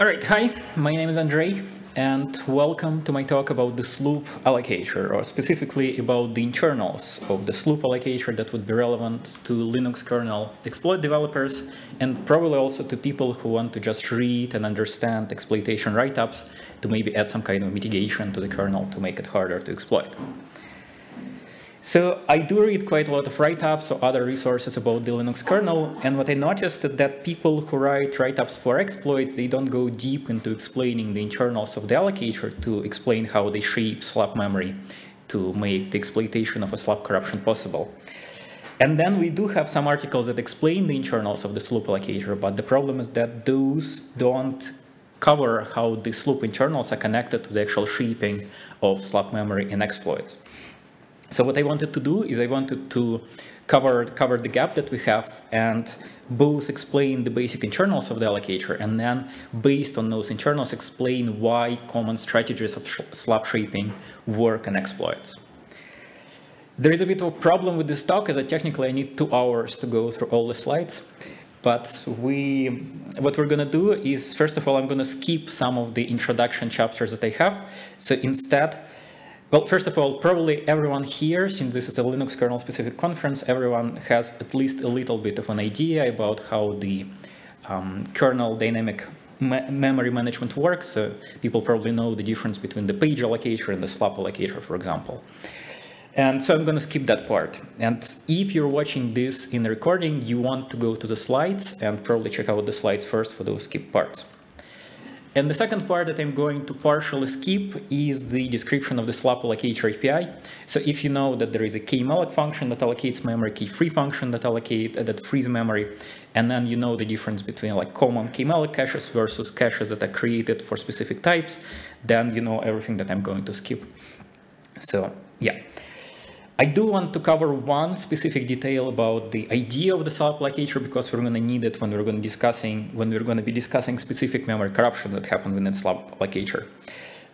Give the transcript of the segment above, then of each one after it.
All right, hi, my name is Andrei, and welcome to my talk about the Sloop allocator, or specifically about the internals of the Sloop allocator that would be relevant to Linux kernel exploit developers, and probably also to people who want to just read and understand exploitation write-ups to maybe add some kind of mitigation to the kernel to make it harder to exploit. So I do read quite a lot of write-ups or other resources about the Linux kernel, and what I noticed is that people who write write-ups for exploits, they don't go deep into explaining the internals of the allocator to explain how they shape slap memory to make the exploitation of a slap corruption possible. And then we do have some articles that explain the internals of the Sloop allocator, but the problem is that those don't cover how the Sloop internals are connected to the actual shaping of slap memory in exploits. So what I wanted to do is I wanted to cover, cover the gap that we have and both explain the basic internals of the allocator and then based on those internals explain why common strategies of slab shaping work and exploits. There is a bit of a problem with this talk as I technically I need two hours to go through all the slides. But we, what we're gonna do is, first of all, I'm gonna skip some of the introduction chapters that I have. So instead, well, first of all, probably everyone here, since this is a Linux kernel specific conference, everyone has at least a little bit of an idea about how the um, kernel dynamic me memory management works. So people probably know the difference between the page allocator and the slap allocator, for example. And so I'm going to skip that part. And if you're watching this in the recording, you want to go to the slides and probably check out the slides first for those skip parts. And the second part that I'm going to partially skip is the description of the slap allocator API. So if you know that there is a kmalloc function that allocates memory, kfree function that allocate uh, that frees memory, and then you know the difference between like common kmalloc caches versus caches that are created for specific types, then you know everything that I'm going to skip. So yeah. I do want to cover one specific detail about the idea of the slap allocator because we're going to need it when we're going to discussing when we're going to be discussing specific memory corruption that happened within slap allocator.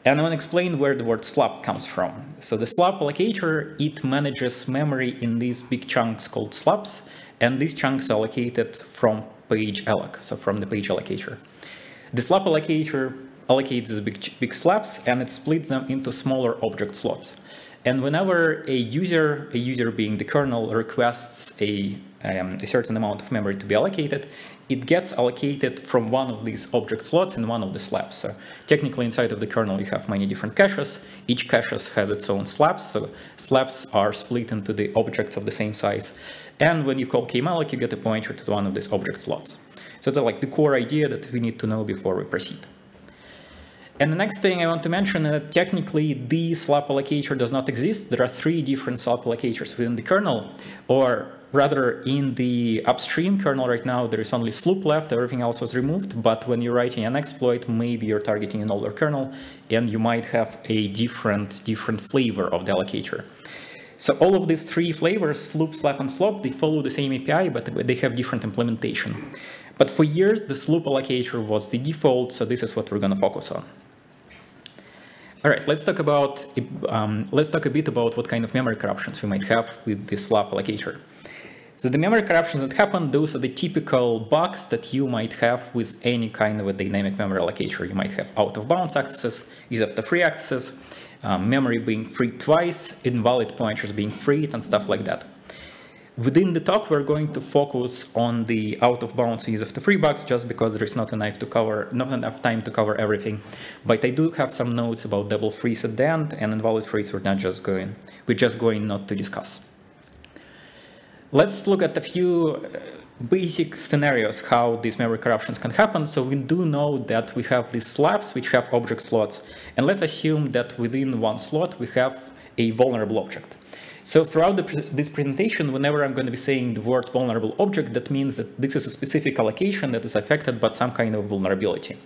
And I want to explain where the word slap comes from. So the slap allocator, it manages memory in these big chunks called slaps, and these chunks are allocated from page alloc, so from the page allocator. The slap allocator allocates these big, big slaps and it splits them into smaller object slots. And whenever a user, a user being the kernel, requests a, um, a certain amount of memory to be allocated, it gets allocated from one of these object slots in one of the slabs. So technically inside of the kernel you have many different caches. Each cache has its own slabs, so slabs are split into the objects of the same size. And when you call kmalloc, you get a pointer to one of these object slots. So that's like the core idea that we need to know before we proceed. And the next thing I want to mention is that technically the slap allocator does not exist. There are three different slap allocators within the kernel, or rather in the upstream kernel right now, there is only sloop left, everything else was removed. But when you're writing an exploit, maybe you're targeting an older kernel and you might have a different, different flavor of the allocator. So all of these three flavors, sloop, slap, and slop, they follow the same API, but they have different implementation. But for years, the sloop allocator was the default, so this is what we're going to focus on. All right, let's talk about um, let's talk a bit about what kind of memory corruptions we might have with the slap allocator. So the memory corruptions that happen, those are the typical bugs that you might have with any kind of a dynamic memory allocator. You might have out of bounds accesses, use after free accesses, um, memory being freed twice, invalid pointers being freed, and stuff like that. Within the talk, we're going to focus on the out of bounds use of the free bugs just because there is not enough to cover, not enough time to cover everything. But I do have some notes about double freeze at the end and invalid freeze we're not just going, we're just going not to discuss. Let's look at a few uh, basic scenarios how these memory corruptions can happen. So we do know that we have these slabs which have object slots. And let's assume that within one slot we have a vulnerable object. So throughout the, this presentation, whenever I'm going to be saying the word vulnerable object, that means that this is a specific allocation that is affected by some kind of vulnerability.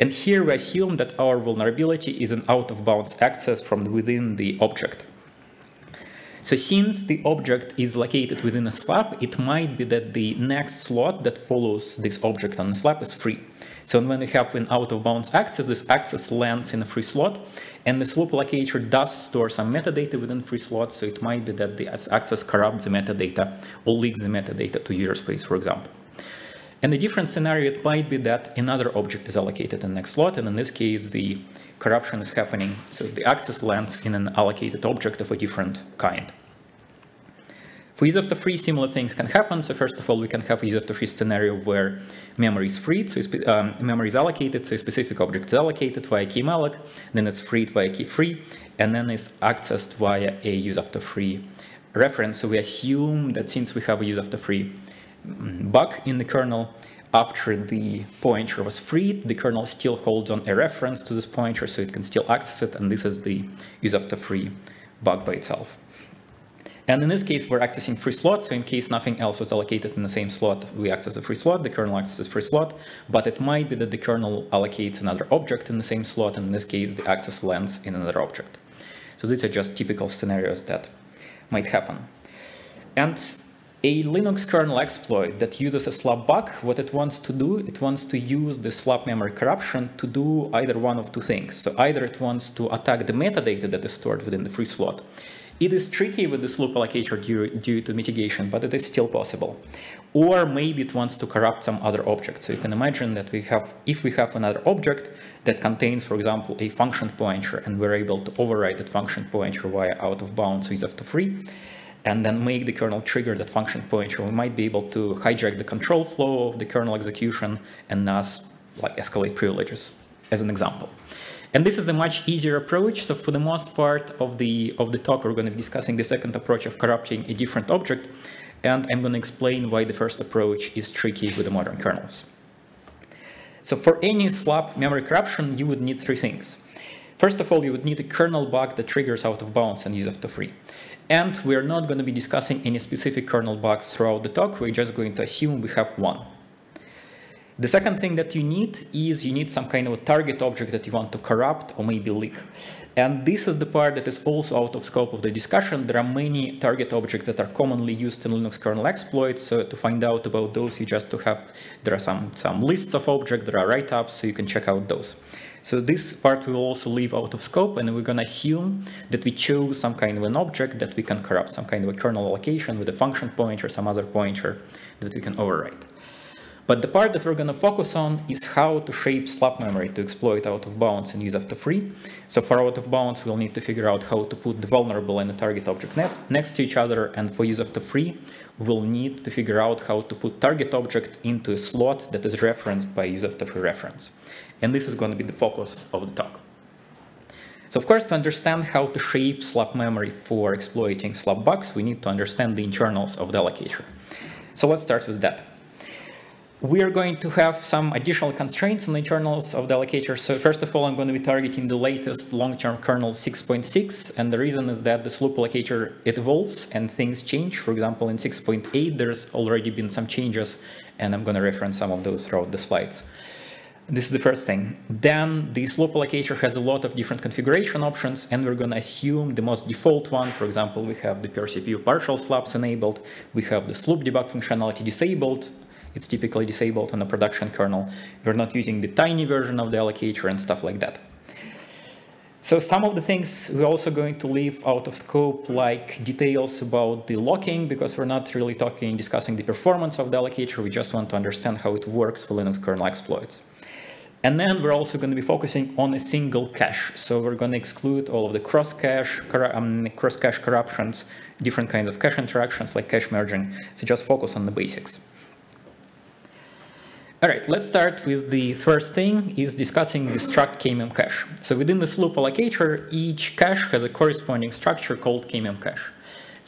And here we assume that our vulnerability is an out-of-bounds access from within the object. So since the object is located within a slap, it might be that the next slot that follows this object on the slap is free. So when we have an out-of-bounds access, this access lands in a free slot, and the sloop allocator does store some metadata within free slots, so it might be that the access corrupts the metadata or leaks the metadata to user space, for example. And a different scenario, it might be that another object is allocated in the next slot, and in this case, the corruption is happening, so the access lands in an allocated object of a different kind. For use of the free, similar things can happen. So first of all, we can have a use of the free scenario where memory is freed, so um, memory is allocated, so a specific object is allocated via key malloc, then it's freed via key free, and then it's accessed via a use of the free reference. So we assume that since we have a use of the free mm, bug in the kernel, after the pointer was freed, the kernel still holds on a reference to this pointer, so it can still access it, and this is the use of the free bug by itself. And in this case, we're accessing free slot. So in case nothing else was allocated in the same slot, we access a free slot, the kernel accesses free slot, but it might be that the kernel allocates another object in the same slot. And in this case, the access lands in another object. So these are just typical scenarios that might happen. And a Linux kernel exploit that uses a slap bug, what it wants to do, it wants to use the slap memory corruption to do either one of two things. So either it wants to attack the metadata that is stored within the free slot, it is tricky with this loop allocator due, due to mitigation, but it is still possible. Or maybe it wants to corrupt some other object. So you can imagine that we have, if we have another object that contains, for example, a function pointer, and we're able to override that function pointer via out of bounds with of the free, and then make the kernel trigger that function pointer, we might be able to hijack the control flow of the kernel execution and thus like escalate privileges, as an example. And this is a much easier approach. So for the most part of the, of the talk, we're going to be discussing the second approach of corrupting a different object. And I'm going to explain why the first approach is tricky with the modern kernels. So for any slap memory corruption, you would need three things. First of all, you would need a kernel bug that triggers out of bounds and use of the free. And we're not going to be discussing any specific kernel bugs throughout the talk. We're just going to assume we have one. The second thing that you need is you need some kind of a target object that you want to corrupt or maybe leak. And this is the part that is also out of scope of the discussion. There are many target objects that are commonly used in Linux kernel exploits. So to find out about those, you just to have, there are some, some lists of objects, there are write-ups, so you can check out those. So this part we will also leave out of scope and we're going to assume that we chose some kind of an object that we can corrupt, some kind of a kernel allocation with a function pointer, or some other pointer that we can override. But the part that we're going to focus on is how to shape slap memory to exploit out of bounds and use after free. So for out of bounds, we'll need to figure out how to put the vulnerable and the target object next, next to each other. And for use after free, we'll need to figure out how to put target object into a slot that is referenced by use after free reference. And this is going to be the focus of the talk. So of course, to understand how to shape slap memory for exploiting slap bugs, we need to understand the internals of the allocator. So let's start with that we are going to have some additional constraints on the internals of the allocator. So first of all, I'm going to be targeting the latest long-term kernel 6.6. And the reason is that the loop allocator, it evolves and things change. For example, in 6.8, there's already been some changes, and I'm going to reference some of those throughout the slides. This is the first thing. Then the loop allocator has a lot of different configuration options, and we're going to assume the most default one. For example, we have the per CPU partial slaps enabled, we have the sloop debug functionality disabled, it's typically disabled on a production kernel. We're not using the tiny version of the allocator and stuff like that. So some of the things we're also going to leave out of scope, like details about the locking, because we're not really talking, discussing the performance of the allocator. We just want to understand how it works for Linux kernel exploits. And then we're also going to be focusing on a single cache. So we're going to exclude all of the cross-cache um, cross -cache corruptions, different kinds of cache interactions like cache merging. So just focus on the basics. All right, let's start with the first thing is discussing the struct KMM cache. So within the loop allocator, each cache has a corresponding structure called KMM cache.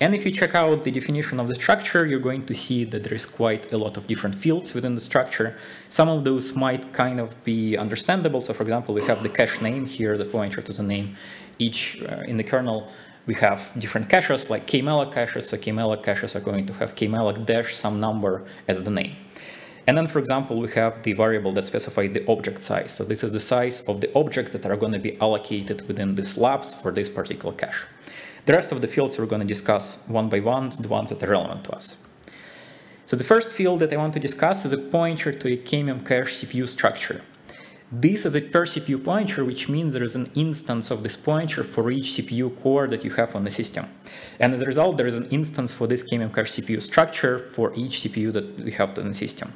And if you check out the definition of the structure, you're going to see that there is quite a lot of different fields within the structure. Some of those might kind of be understandable. So for example, we have the cache name here, the pointer to the name. Each uh, in the kernel, we have different caches like kmalloc caches. So kmalloc caches are going to have kmalloc dash some number as the name. And then, for example, we have the variable that specifies the object size. So this is the size of the objects that are going to be allocated within these labs for this particular cache. The rest of the fields we're going to discuss one by one, the ones that are relevant to us. So the first field that I want to discuss is a pointer to a KMM cache CPU structure. This is a per CPU pointer, which means there is an instance of this pointer for each CPU core that you have on the system. And as a result, there is an instance for this KMM cache CPU structure for each CPU that we have on the system.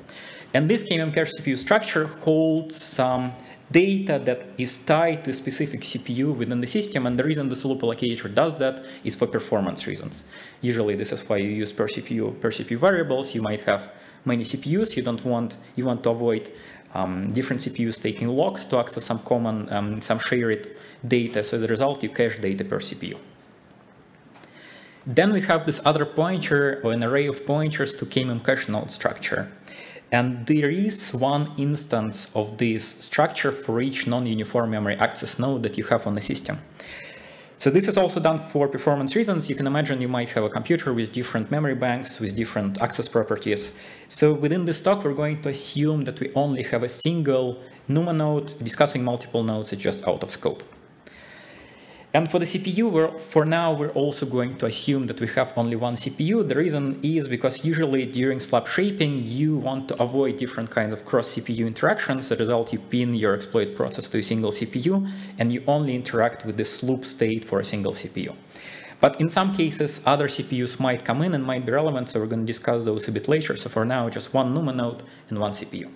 And this KMM cache CPU structure holds some data that is tied to a specific CPU within the system. And the reason the loop allocator does that is for performance reasons. Usually this is why you use per CPU, per CPU variables. You might have many CPUs. You don't want, you want to avoid um, different CPUs taking locks to access some common, um, some shared data. So as a result, you cache data per CPU. Then we have this other pointer or an array of pointers to KMM cache node structure. And there is one instance of this structure for each non-uniform memory access node that you have on the system. So this is also done for performance reasons. You can imagine you might have a computer with different memory banks, with different access properties. So within this talk, we're going to assume that we only have a single NUMA node. Discussing multiple nodes is just out of scope. And for the CPU, we're, for now, we're also going to assume that we have only one CPU. The reason is because usually during slab shaping, you want to avoid different kinds of cross-CPU interactions. As a result, you pin your exploit process to a single CPU, and you only interact with this loop state for a single CPU. But in some cases, other CPUs might come in and might be relevant, so we're going to discuss those a bit later. So for now, just one NUMA node and one CPU.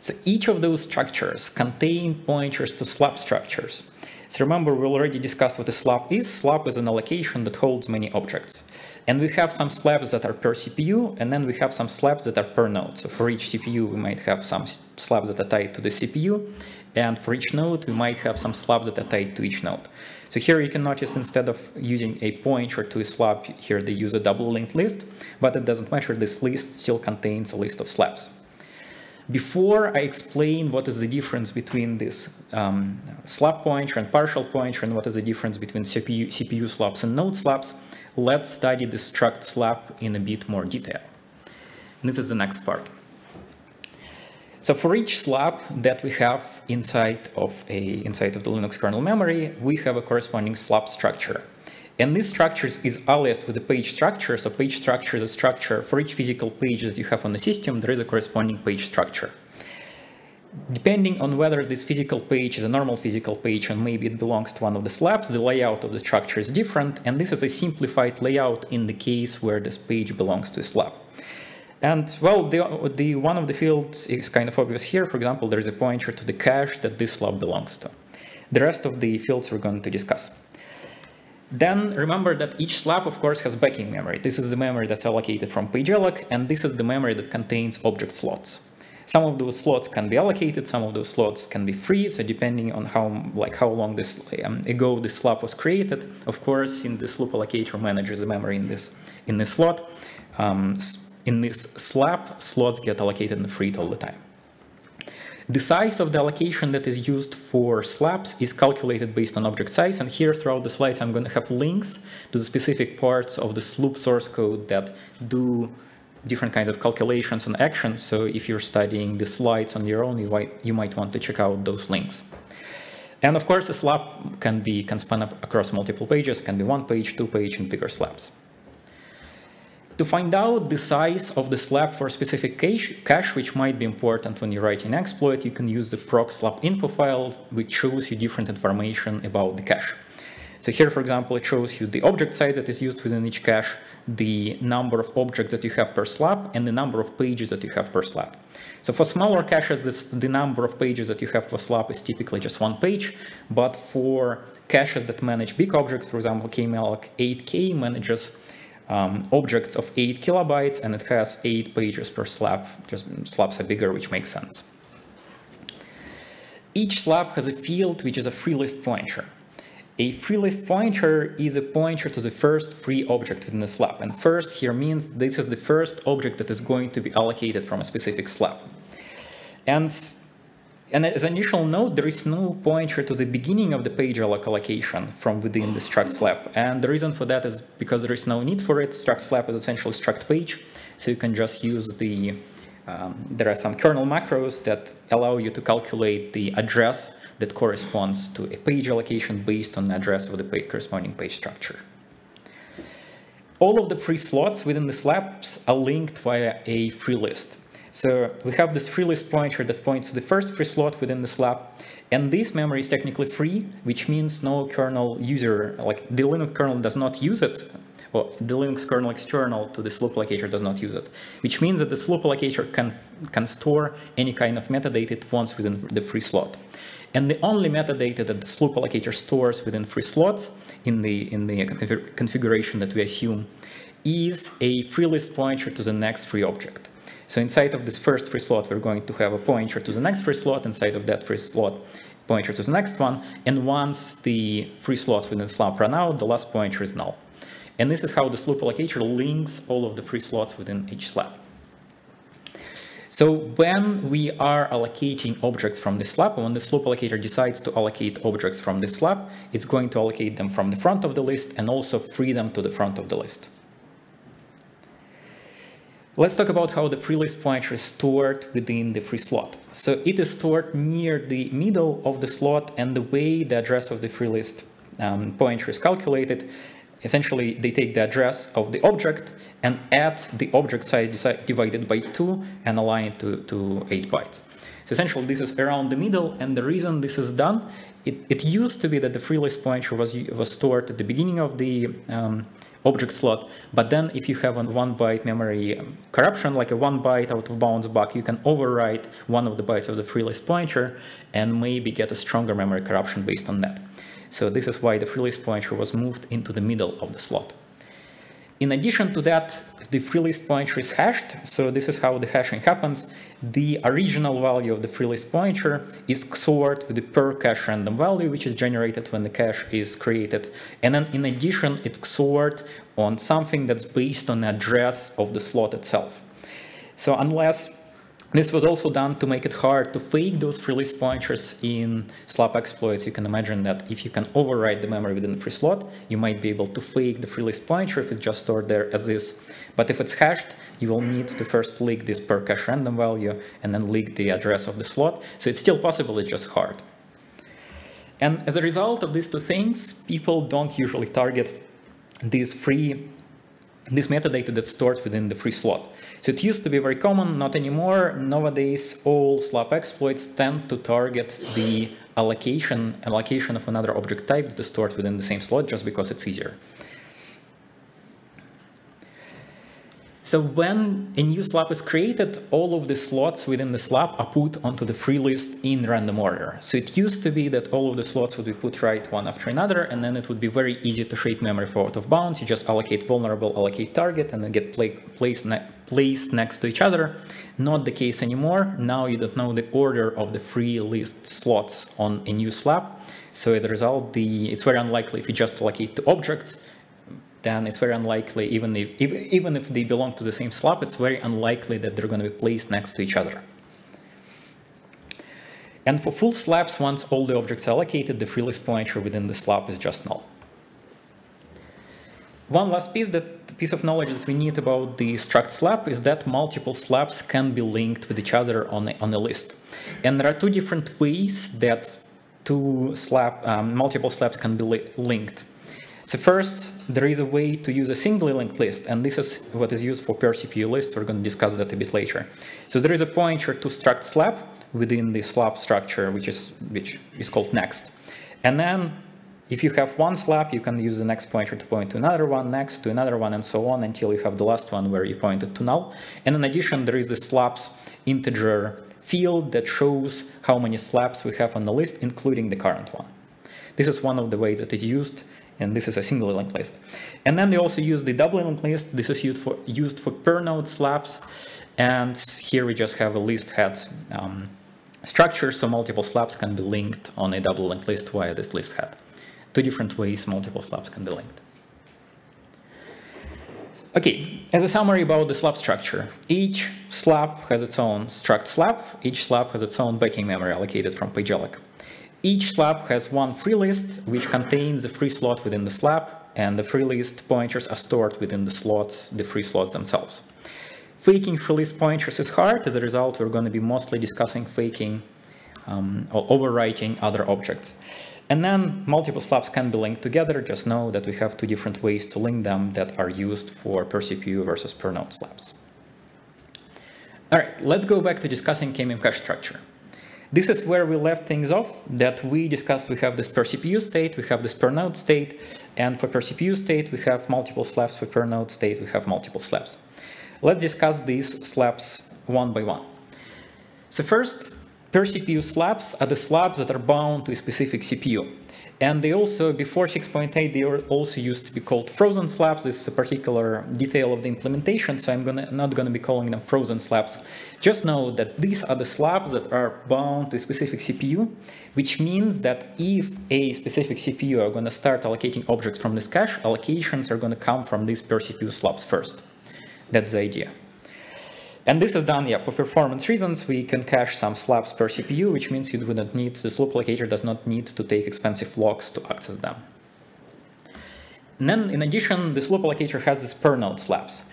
So each of those structures contain pointers to slab structures. So remember, we already discussed what a slab is. Slab is an allocation that holds many objects. And we have some slabs that are per CPU, and then we have some slabs that are per node. So for each CPU, we might have some slabs that are tied to the CPU, and for each node, we might have some slabs that are tied to each node. So here you can notice instead of using a pointer to a slab, here they use a double linked list, but it doesn't matter, this list still contains a list of slabs. Before I explain what is the difference between this um, slab pointer and partial pointer and what is the difference between CPU, CPU slabs and node slabs, let's study the struct slab in a bit more detail. And this is the next part. So for each slab that we have inside of a inside of the Linux kernel memory, we have a corresponding slab structure. And these structures is aliased with the page structure. So page structure is a structure for each physical page that you have on the system, there is a corresponding page structure. Depending on whether this physical page is a normal physical page and maybe it belongs to one of the slabs, the layout of the structure is different. And this is a simplified layout in the case where this page belongs to a slab. And well, the, the one of the fields is kind of obvious here. For example, there's a pointer to the cache that this slab belongs to. The rest of the fields we're going to discuss. Then remember that each slab, of course, has backing memory. This is the memory that's allocated from pagealloc, and this is the memory that contains object slots. Some of those slots can be allocated, some of those slots can be free, so depending on how like how long this um, ago this slab was created, of course, since this loop allocator manages the memory in this in this slot, um, in this slab, slots get allocated and freed all the time. The size of the allocation that is used for slabs is calculated based on object size, and here throughout the slides I'm going to have links to the specific parts of the Sloop source code that do different kinds of calculations and actions, so if you're studying the slides on your own, you might, you might want to check out those links. And of course, a slab can be can span across multiple pages, can be one page, two page, and bigger slabs. To find out the size of the slab for a specific cache, cache, which might be important when you write an exploit, you can use the proc slab info file, which shows you different information about the cache. So here, for example, it shows you the object size that is used within each cache, the number of objects that you have per slab, and the number of pages that you have per slab. So for smaller caches, this, the number of pages that you have per slab is typically just one page, but for caches that manage big objects, for example, KMalloc 8K manages um, objects of 8 kilobytes and it has 8 pages per slab. Just slabs are bigger, which makes sense. Each slab has a field which is a free list pointer. A free list pointer is a pointer to the first free object within the slab. And first here means this is the first object that is going to be allocated from a specific slab. And and as an initial note, there is no pointer to the beginning of the page allocation from within the struct slab. And the reason for that is because there is no need for it. Struct slab is essentially struct page. So you can just use the, um, there are some kernel macros that allow you to calculate the address that corresponds to a page allocation based on the address of the corresponding page structure. All of the free slots within the slabs are linked via a free list. So we have this free list pointer that points to the first free slot within the slab. And this memory is technically free, which means no kernel user, like the Linux kernel does not use it well, the Linux kernel external to the slope allocator does not use it, which means that the slope allocator can, can store any kind of metadata it wants within the free slot. And the only metadata that the slope allocator stores within free slots in the, in the configuration that we assume is a free list pointer to the next free object. So inside of this first free slot, we're going to have a pointer to the next free slot. Inside of that free slot, pointer to the next one. And once the free slots within the slab run out, the last pointer is null. And this is how the slope allocator links all of the free slots within each slab. So when we are allocating objects from the slab, when the slope allocator decides to allocate objects from the slab, it's going to allocate them from the front of the list and also free them to the front of the list. Let's talk about how the free list pointer is stored within the free slot. So it is stored near the middle of the slot and the way the address of the free list um, pointer is calculated, essentially they take the address of the object and add the object size divided by 2 and align it to, to 8 bytes. So essentially this is around the middle and the reason this is done, it, it used to be that the free list pointer was, was stored at the beginning of the um, object slot. But then if you have a one byte memory corruption, like a one byte out of bounds bug, you can overwrite one of the bytes of the free list pointer and maybe get a stronger memory corruption based on that. So this is why the free list pointer was moved into the middle of the slot. In addition to that, the free list pointer is hashed, so this is how the hashing happens. The original value of the free list pointer is XORed with the per cache random value, which is generated when the cache is created. And then in addition, it's XORed on something that's based on the address of the slot itself. So unless this was also done to make it hard to fake those free list pointers in slap exploits. You can imagine that if you can override the memory within the free slot, you might be able to fake the free list pointer if it's just stored there as is. But if it's hashed, you will need to first leak this per cache random value and then leak the address of the slot. So it's still possible, it's just hard. And as a result of these two things, people don't usually target these free this metadata that's stored within the free slot. So it used to be very common, not anymore. Nowadays, all slap exploits tend to target the allocation, allocation of another object type that is stored within the same slot just because it's easier. So when a new slab is created, all of the slots within the slab are put onto the free list in random order. So it used to be that all of the slots would be put right one after another, and then it would be very easy to shape memory for out of bounds. You just allocate vulnerable, allocate target, and then get placed, ne placed next to each other. Not the case anymore. Now you don't know the order of the free list slots on a new slab. So as a result, the, it's very unlikely if you just allocate to objects, then it's very unlikely, even if, even if they belong to the same slab, it's very unlikely that they're going to be placed next to each other. And for full slabs, once all the objects are allocated, the free list pointer within the slab is just null. One last piece that piece of knowledge that we need about the struct slab is that multiple slabs can be linked with each other on a, on a list. And there are two different ways that two slab, um, multiple slabs can be li linked. So first, there is a way to use a singly linked list, and this is what is used for per CPU list. We're going to discuss that a bit later. So there is a pointer to struct slab within the slab structure, which is which is called next. And then if you have one slab, you can use the next pointer to point to another one, next to another one, and so on until you have the last one where you pointed to null. And in addition, there is the slabs integer field that shows how many slabs we have on the list, including the current one. This is one of the ways that is used and this is a single linked list. And then they also use the double linked list. This is used for used for per node slabs, and here we just have a list head um, structure, so multiple slabs can be linked on a double linked list via this list head. Two different ways multiple slabs can be linked. Okay, as a summary about the slab structure, each slab has its own struct slab, each slab has its own backing memory allocated from PageAlloc. Each slab has one free list, which contains the free slot within the slab, and the free list pointers are stored within the slots, the free slots themselves. Faking free list pointers is hard. As a result, we're going to be mostly discussing faking um, or overwriting other objects. And then multiple slabs can be linked together. Just know that we have two different ways to link them that are used for per CPU versus per node slabs. All right, let's go back to discussing k-meme cache structure. This is where we left things off, that we discussed we have this per CPU state, we have this per node state, and for per CPU state we have multiple slabs, for per node state we have multiple slabs. Let's discuss these slabs one by one. So first, per CPU slabs are the slabs that are bound to a specific CPU. And they also, before 6.8, they also used to be called frozen slabs. This is a particular detail of the implementation, so I'm gonna, not going to be calling them frozen slabs. Just know that these are the slabs that are bound to a specific CPU, which means that if a specific CPU are going to start allocating objects from this cache, allocations are going to come from these per CPU slabs first. That's the idea. And this is done, yeah, for performance reasons, we can cache some slabs per CPU, which means you wouldn't need, the sloop allocator does not need to take expensive locks to access them. And then in addition, the sloop allocator has this per node slabs.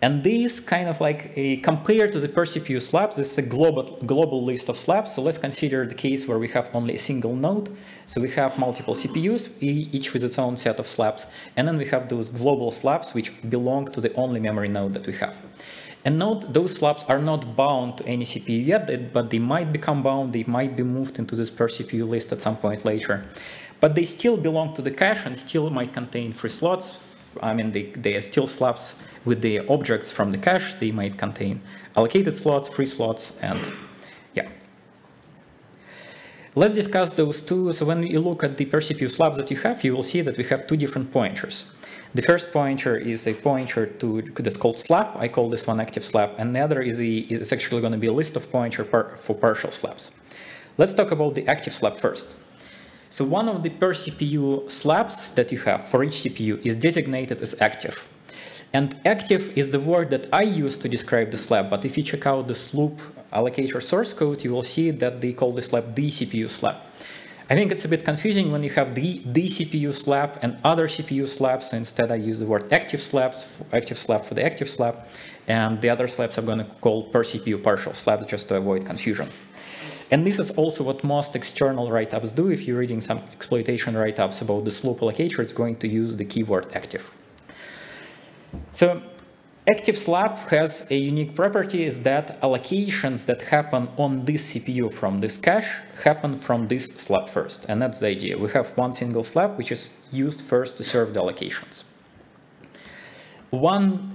And these kind of like a, compared to the per CPU slabs, this is a global, global list of slabs. So let's consider the case where we have only a single node. So we have multiple CPUs, each with its own set of slabs. And then we have those global slabs, which belong to the only memory node that we have. And note, those slabs are not bound to any CPU yet, but they might become bound, they might be moved into this per CPU list at some point later. But they still belong to the cache and still might contain free slots. I mean, they, they are still slabs with the objects from the cache. They might contain allocated slots, free slots, and yeah. Let's discuss those two. So when you look at the per CPU slabs that you have, you will see that we have two different pointers. The first pointer is a pointer to that's called slab. I call this one active slab, and the other is a, is actually going to be a list of pointer par, for partial slabs. Let's talk about the active slab first. So one of the per CPU slabs that you have for each CPU is designated as active. And active is the word that I use to describe the slab, but if you check out the Sloop allocator source code, you will see that they call the slab the CPU slab. I think it's a bit confusing when you have the, the CPU slab and other CPU slabs. So instead, I use the word active slabs, active slab for the active slab, and the other slabs I'm going to call per CPU partial slabs just to avoid confusion. And this is also what most external write-ups do. If you're reading some exploitation write-ups about the sloop allocator, it's going to use the keyword active. So Active slab has a unique property is that allocations that happen on this CPU from this cache happen from this slab first. And that's the idea. We have one single slab which is used first to serve the allocations. One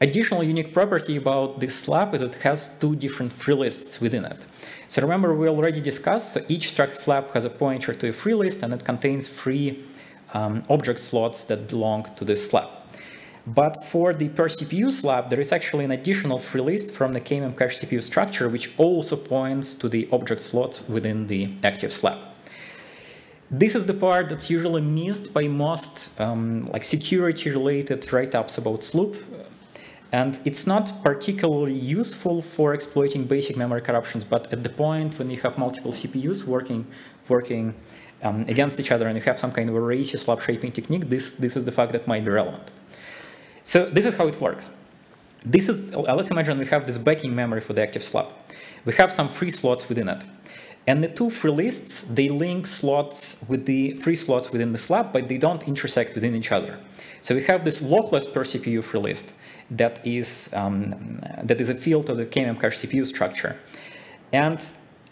additional unique property about this slab is that it has two different free lists within it. So remember we already discussed, so each struct slab has a pointer to a free list and it contains free um, object slots that belong to this slab. But for the per CPU slab, there is actually an additional free list from the KMM cache CPU structure, which also points to the object slot within the active slab. This is the part that's usually missed by most um, like security-related write-ups about Sloop, and it's not particularly useful for exploiting basic memory corruptions. But at the point when you have multiple CPUs working working um, against each other and you have some kind of a racy slab shaping technique, this this is the fact that might be relevant. So this is how it works. This is, uh, let's imagine we have this backing memory for the active slab. We have some free slots within it. And the two free lists, they link slots with the free slots within the slab, but they don't intersect within each other. So we have this lockless per CPU free list that is, um, that is a field of the KMM cache CPU structure. And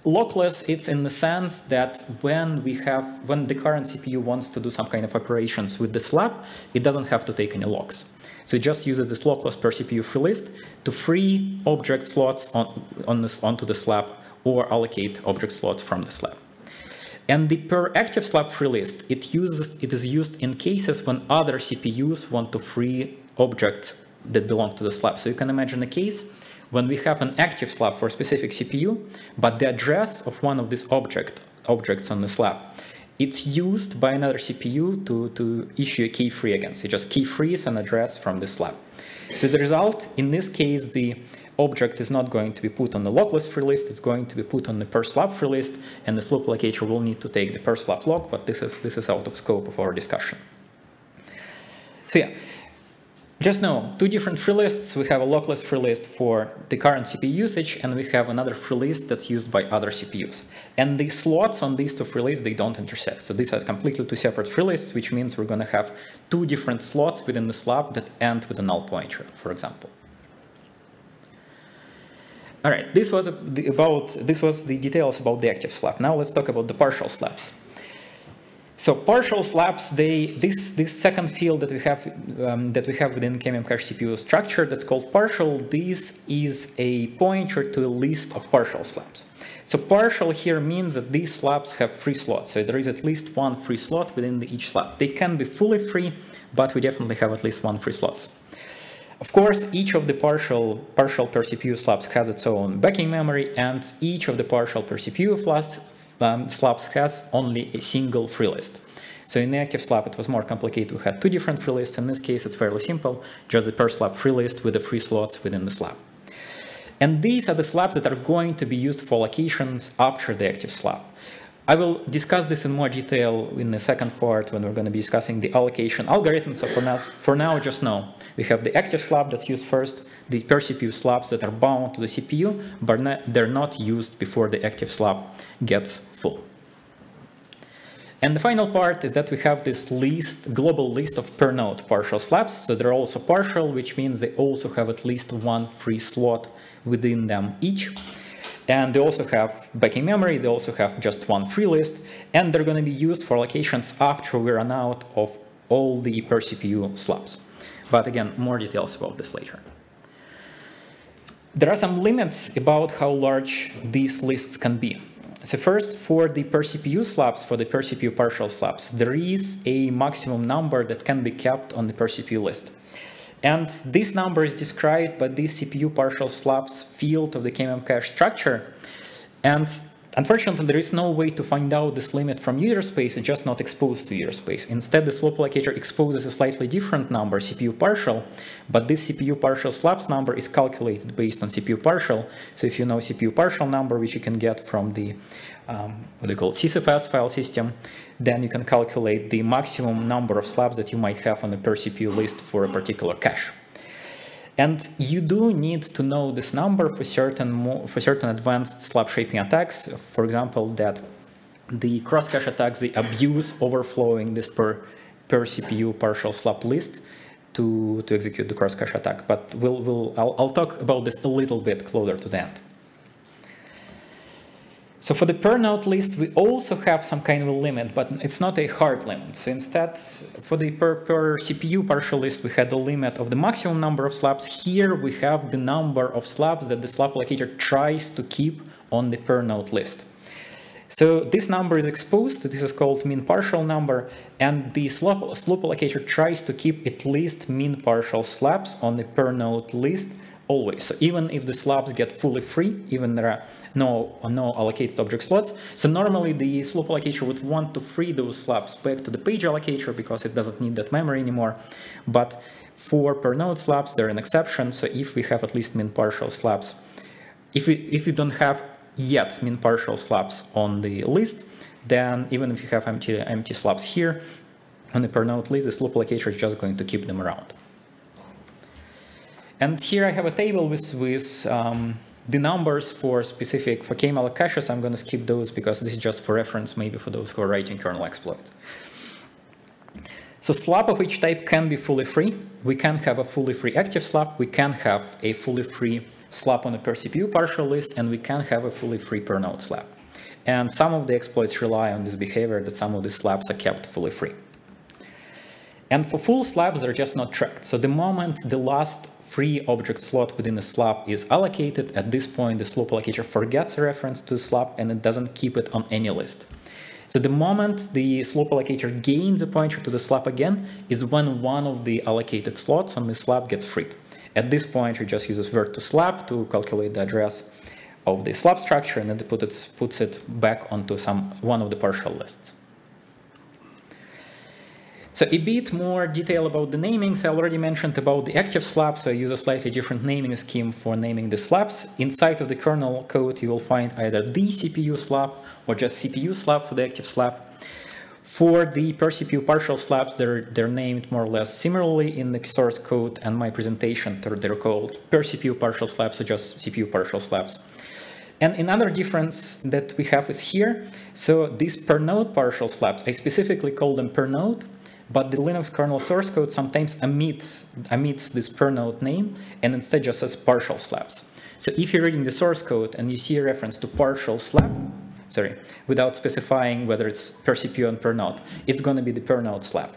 lockless, it's in the sense that when we have, when the current CPU wants to do some kind of operations with the slab, it doesn't have to take any locks. So it just uses this lockless per CPU free list to free object slots on, on this, onto the slab or allocate object slots from the slab. And the per active slab free list, it, uses, it is used in cases when other CPUs want to free objects that belong to the slab. So you can imagine a case when we have an active slab for a specific CPU, but the address of one of these object, objects on the slab it's used by another CPU to, to issue a key free again. So just key frees an address from the slab. So the result, in this case, the object is not going to be put on the lockless free list, it's going to be put on the per slab free list, and the sloop allocator will need to take the per slab lock, but this is, this is out of scope of our discussion. So yeah, just know, two different free lists. We have a lockless free list for the current CPU usage, and we have another free list that's used by other CPUs. And the slots on these two free lists, they don't intersect. So these are completely two separate free lists, which means we're going to have two different slots within the slab that end with a null pointer, for example. All right, this was about this was the details about the active slab. Now let's talk about the partial slabs. So partial slabs, they this this second field that we have um, that we have within KMM cache CPU structure that's called partial. This is a pointer to a list of partial slabs. So partial here means that these slabs have free slots. So there is at least one free slot within the, each slab. They can be fully free, but we definitely have at least one free slot. Of course, each of the partial partial per CPU slabs has its own backing memory, and each of the partial per CPU um, slabs has only a single free list. So in the active slab, it was more complicated. We had two different free lists. In this case, it's fairly simple, just the per slab free list with the free slots within the slab. And these are the slabs that are going to be used for allocations after the active slab. I will discuss this in more detail in the second part when we're going to be discussing the allocation algorithm. So for now, for now, just know we have the active slab that's used first, the per CPU slabs that are bound to the CPU, but they're not used before the active slab gets full. And the final part is that we have this list, global list of per node partial slabs. So they're also partial, which means they also have at least one free slot within them each. And they also have backing memory, they also have just one free list, and they're going to be used for allocations after we run out of all the per CPU slabs. But again, more details about this later. There are some limits about how large these lists can be. So first, for the per CPU slabs, for the per CPU partial slabs, there is a maximum number that can be kept on the per CPU list. And this number is described by this CPU partial slabs field of the KMM cache structure. And unfortunately, there is no way to find out this limit from user space, it's just not exposed to user space. Instead, the slope allocator exposes a slightly different number, CPU partial, but this CPU partial slabs number is calculated based on CPU partial. So if you know CPU partial number, which you can get from the um, what do you call it, SysFS file system, then you can calculate the maximum number of slabs that you might have on the per CPU list for a particular cache. And you do need to know this number for certain for certain advanced slab shaping attacks. For example, that the cross cache attacks they abuse overflowing this per per CPU partial slab list to to execute the cross cache attack. But we'll we'll I'll, I'll talk about this a little bit closer to the end. So for the per node list, we also have some kind of a limit, but it's not a hard limit. So instead, for the per, per CPU partial list, we had the limit of the maximum number of slabs. Here we have the number of slabs that the slab allocator tries to keep on the per node list. So this number is exposed, this is called mean partial number, and the slope, slope allocator tries to keep at least mean partial slabs on the per node list always. So even if the slabs get fully free, even there are no, no allocated object slots, so normally the slope allocator would want to free those slabs back to the page allocator because it doesn't need that memory anymore. But for per node slabs, they're an exception. So if we have at least min partial slabs, if we, if we don't have yet min partial slabs on the list, then even if you have empty, empty slabs here on the per node list, the slope allocator is just going to keep them around. And here I have a table with, with um, the numbers for specific, for KML caches. I'm going to skip those because this is just for reference, maybe for those who are writing kernel exploits. So slab of each type can be fully free. We can have a fully free active slab. We can have a fully free slab on a per CPU partial list, and we can have a fully free per node slab. And some of the exploits rely on this behavior that some of the slabs are kept fully free. And for full slabs, they're just not tracked. So the moment the last free object slot within the slab is allocated, at this point the slope allocator forgets a reference to the slab and it doesn't keep it on any list. So the moment the slope allocator gains a pointer to the slab again is when one of the allocated slots on the slab gets freed. At this point, it just uses vert to slab to calculate the address of the slab structure and then it puts it back onto some one of the partial lists. So a bit more detail about the namings. I already mentioned about the active slab, so I use a slightly different naming scheme for naming the slabs. Inside of the kernel code, you will find either the CPU slab or just CPU slab for the active slab. For the per CPU partial slabs, they're, they're named more or less similarly in the source code and my presentation. They're called per CPU partial slabs, so just CPU partial slabs. And another difference that we have is here. So these per node partial slabs, I specifically call them per node but the Linux kernel source code sometimes omits, omits this per node name and instead just says partial slabs. So if you're reading the source code and you see a reference to partial slab, sorry, without specifying whether it's per CPU and per node, it's going to be the per node slab.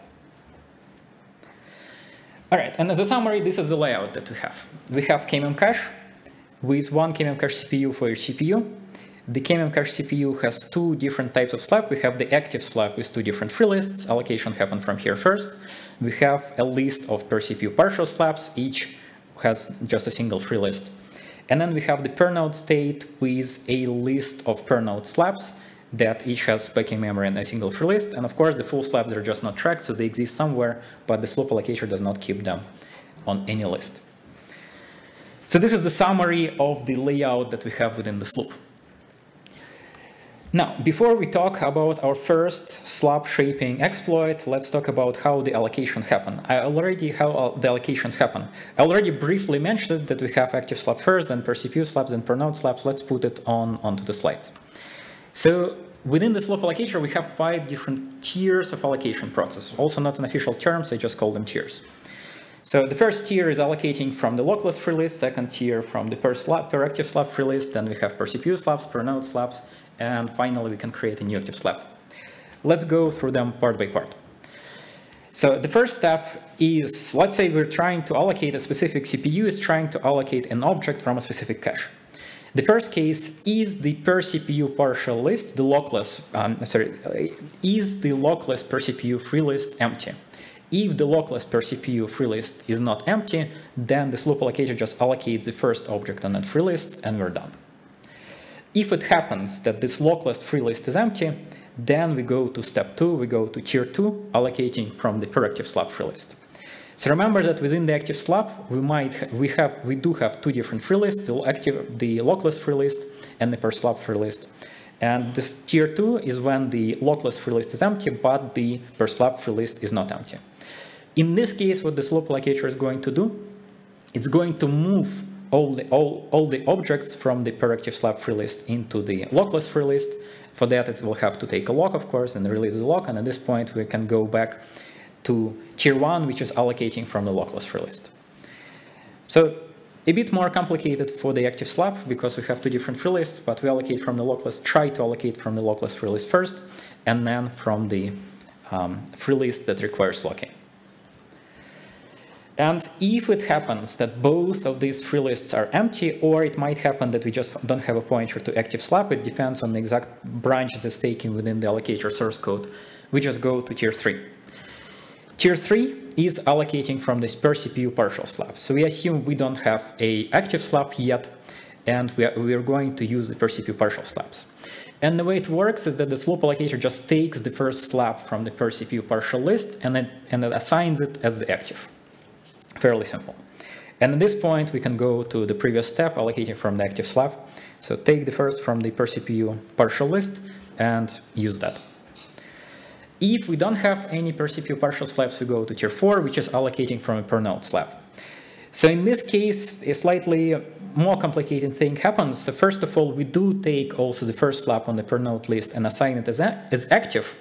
All right, and as a summary, this is the layout that we have. We have KMM cache with one KMM cache CPU for each CPU. The KMM cache CPU has two different types of slab. We have the active slab with two different free lists. Allocation happens from here first. We have a list of per CPU partial slabs. Each has just a single free list. And then we have the per node state with a list of per node slabs that each has backing memory and a single free list. And of course, the full slabs are just not tracked, so they exist somewhere, but the slope allocator does not keep them on any list. So this is the summary of the layout that we have within the sloop. Now, before we talk about our first slab shaping exploit, let's talk about how the allocation happen. I already how the allocations happen. I already briefly mentioned that we have active slab first, then per CPU slabs, then per node slabs. Let's put it on onto the slides. So within the slope allocator, we have five different tiers of allocation process. Also not an official term, so I just call them tiers. So the first tier is allocating from the lockless free list, second tier from the per, slab, per active slab free list, then we have per CPU slabs, per node slabs, and finally we can create a new active slab. Let's go through them part by part. So the first step is, let's say we're trying to allocate a specific CPU is trying to allocate an object from a specific cache. The first case is the per CPU partial list, the lockless, um, sorry, is the lockless per CPU free list empty. If the lockless per CPU free list is not empty, then the slope allocator just allocates the first object on that free list and we're done. If it happens that this lockless free list is empty, then we go to step two, we go to tier two, allocating from the per active slab free list. So remember that within the active slab, we might we have we do have two different free lists: the active, the lockless free list, and the per slab free list. And this tier two is when the lockless free list is empty, but the per slab free list is not empty. In this case, what the slope allocator is going to do, it's going to move all the, all, all the objects from the per active slab free list into the lockless free list. For that, it will have to take a lock, of course, and release the lock. And at this point, we can go back to tier one, which is allocating from the lockless free list. So a bit more complicated for the active slab because we have two different free lists, but we allocate from the lockless, try to allocate from the lockless free list first, and then from the um, free list that requires locking. And if it happens that both of these free lists are empty, or it might happen that we just don't have a pointer to active slab, it depends on the exact branch that is taken within the allocator source code, we just go to tier 3. Tier 3 is allocating from this per CPU partial slab. So we assume we don't have a active slab yet, and we are, we are going to use the per CPU partial slabs. And the way it works is that the slope allocator just takes the first slab from the per CPU partial list and then and it assigns it as the active. Fairly simple. And at this point, we can go to the previous step, allocating from the active slab. So take the first from the per CPU partial list and use that. If we don't have any per CPU partial slabs, we go to tier 4, which is allocating from a per node slab. So in this case, a slightly more complicated thing happens. So first of all, we do take also the first slab on the per node list and assign it as, as active.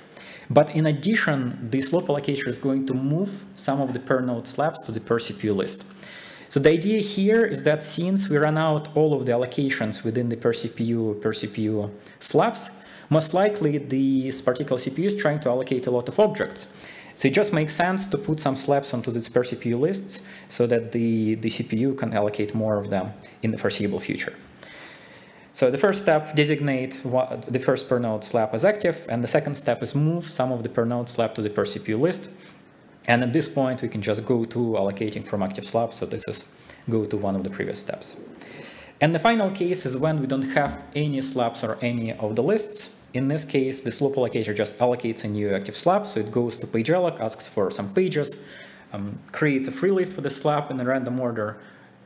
But in addition, the slope allocator is going to move some of the per node slabs to the per CPU list. So the idea here is that since we run out all of the allocations within the per CPU, per CPU slabs, most likely this particular CPU is trying to allocate a lot of objects. So it just makes sense to put some slabs onto this per CPU lists so that the, the CPU can allocate more of them in the foreseeable future. So the first step, designate what, the first per node slab as active, and the second step is move some of the per node slab to the per CPU list. And at this point, we can just go to allocating from active slab. So this is go to one of the previous steps. And the final case is when we don't have any slabs or any of the lists. In this case, the slope allocator just allocates a new active slab. So it goes to page alloc, asks for some pages, um, creates a free list for the slab in a random order,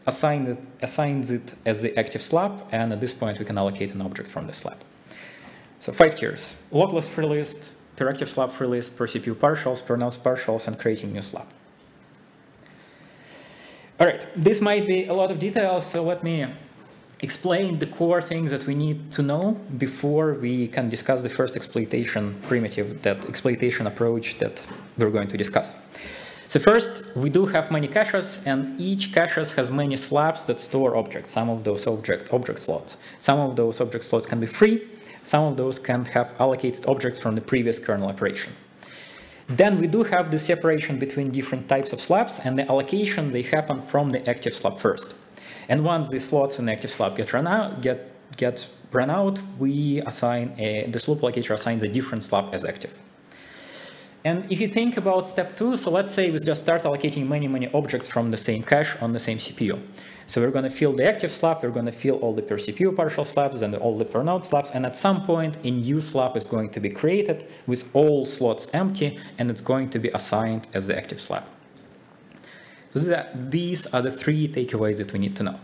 assigns it, assigns it as the active slab, and at this point we can allocate an object from the slab. So five tiers, lockless free list, per active slab free list, per CPU partials, per nodes partials, and creating new slab. All right, this might be a lot of details, so let me explain the core things that we need to know before we can discuss the first exploitation primitive, that exploitation approach that we're going to discuss. So first, we do have many caches, and each caches has many slabs that store objects. Some of those object object slots. Some of those object slots can be free. Some of those can have allocated objects from the previous kernel operation. Then we do have the separation between different types of slabs, and the allocation they happen from the active slab first. And once the slots in the active slab get run out, get get run out, we assign a, the sloop allocator assigns a different slab as active. And if you think about step two, so let's say we just start allocating many, many objects from the same cache on the same CPU. So we're going to fill the active slab, we're going to fill all the per CPU partial slabs and all the per node slabs, and at some point a new slab is going to be created with all slots empty, and it's going to be assigned as the active slab. So these are the three takeaways that we need to know.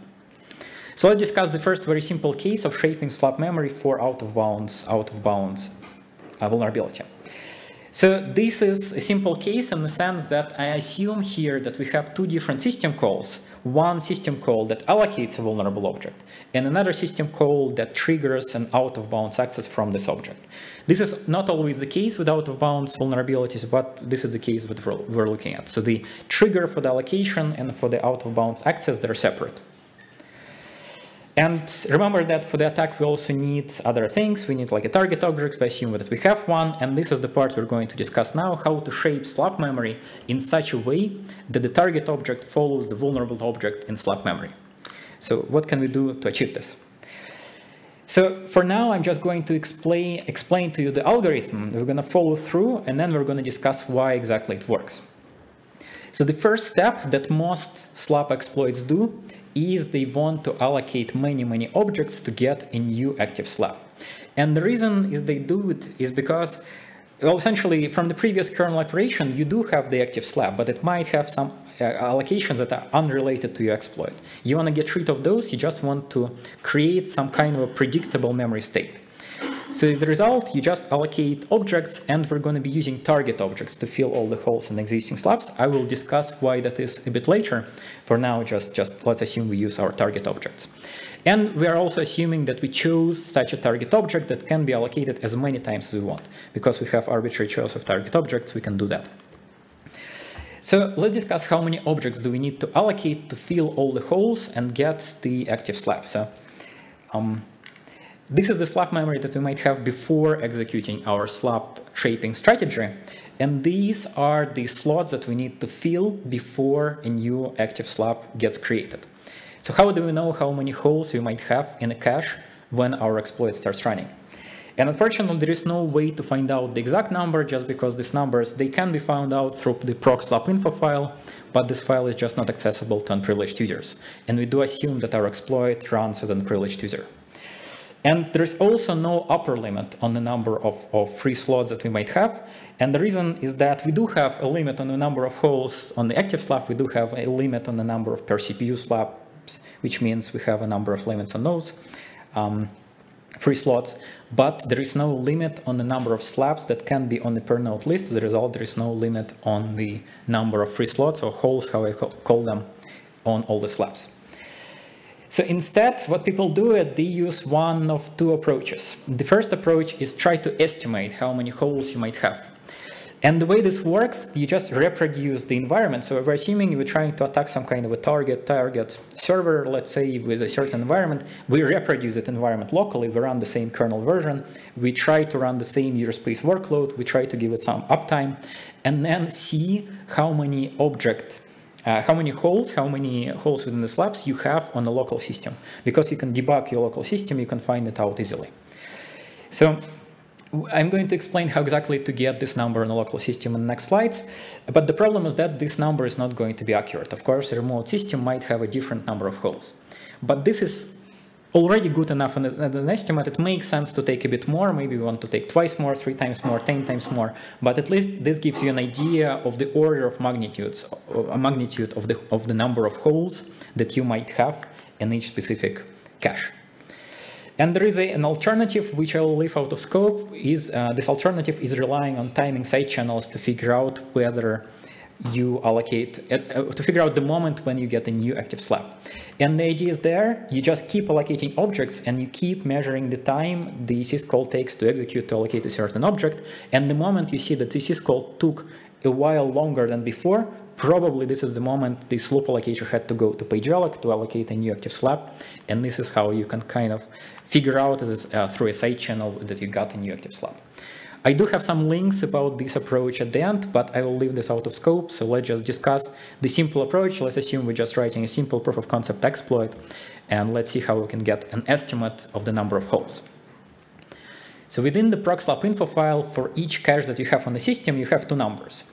So let's discuss the first very simple case of shaping slab memory for out of bounds, out of bounds uh, vulnerability. So this is a simple case in the sense that I assume here that we have two different system calls. One system call that allocates a vulnerable object and another system call that triggers an out-of-bounds access from this object. This is not always the case with out-of-bounds vulnerabilities, but this is the case that we're, looking at. So the trigger for the allocation and for the out-of-bounds access, they're separate. And remember that for the attack, we also need other things. We need like a target object. We assume that we have one. And this is the part we're going to discuss now, how to shape slab memory in such a way that the target object follows the vulnerable object in slab memory. So what can we do to achieve this? So for now, I'm just going to explain, explain to you the algorithm we're going to follow through, and then we're going to discuss why exactly it works. So the first step that most slab exploits do is they want to allocate many, many objects to get a new active slab. And the reason is they do it is because, well, essentially from the previous kernel operation, you do have the active slab, but it might have some uh, allocations that are unrelated to your exploit. You want to get rid of those, you just want to create some kind of a predictable memory state. So as a result, you just allocate objects and we're going to be using target objects to fill all the holes in existing slabs. I will discuss why that is a bit later. For now, just, just let's assume we use our target objects. And we are also assuming that we choose such a target object that can be allocated as many times as we want. Because we have arbitrary choice of target objects, we can do that. So let's discuss how many objects do we need to allocate to fill all the holes and get the active slab. So um, this is the slab memory that we might have before executing our slab shaping strategy. And these are the slots that we need to fill before a new active slab gets created. So how do we know how many holes we might have in a cache when our exploit starts running? And unfortunately, there is no way to find out the exact number just because these numbers, they can be found out through the proc slab info file, but this file is just not accessible to unprivileged users. And we do assume that our exploit runs as an unprivileged user. And there is also no upper limit on the number of, of free slots that we might have. And the reason is that we do have a limit on the number of holes on the active slab. We do have a limit on the number of per CPU slabs, which means we have a number of limits on those um, free slots. But there is no limit on the number of slabs that can be on the per node list. As a result, there is no limit on the number of free slots or holes, how I call them, on all the slabs. So instead, what people do is they use one of two approaches. The first approach is try to estimate how many holes you might have. And the way this works, you just reproduce the environment. So we're assuming you're trying to attack some kind of a target target server, let's say with a certain environment. We reproduce that environment locally. We run the same kernel version. We try to run the same user space workload. We try to give it some uptime and then see how many object uh, how many holes, how many holes within the slabs you have on the local system. Because you can debug your local system, you can find it out easily. So I'm going to explain how exactly to get this number on a local system in the next slides. But the problem is that this number is not going to be accurate. Of course, a remote system might have a different number of holes. But this is already good enough as an estimate, it makes sense to take a bit more. Maybe we want to take twice more, three times more, 10 times more. But at least this gives you an idea of the order of magnitudes, a magnitude of the, of the number of holes that you might have in each specific cache. And there is a, an alternative which I will leave out of scope. Is uh, This alternative is relying on timing side channels to figure out whether you allocate, uh, to figure out the moment when you get a new active slab. And the idea is there, you just keep allocating objects and you keep measuring the time the syscall takes to execute to allocate a certain object. And the moment you see that the syscall took a while longer than before, probably this is the moment this loop allocator had to go to page pagealloc to allocate a new active slab. And this is how you can kind of figure out this, uh, through a side channel that you got a new active slab. I do have some links about this approach at the end, but I will leave this out of scope. So let's just discuss the simple approach. Let's assume we're just writing a simple proof of concept exploit, and let's see how we can get an estimate of the number of holes. So within the procslab info file, for each cache that you have on the system, you have two numbers.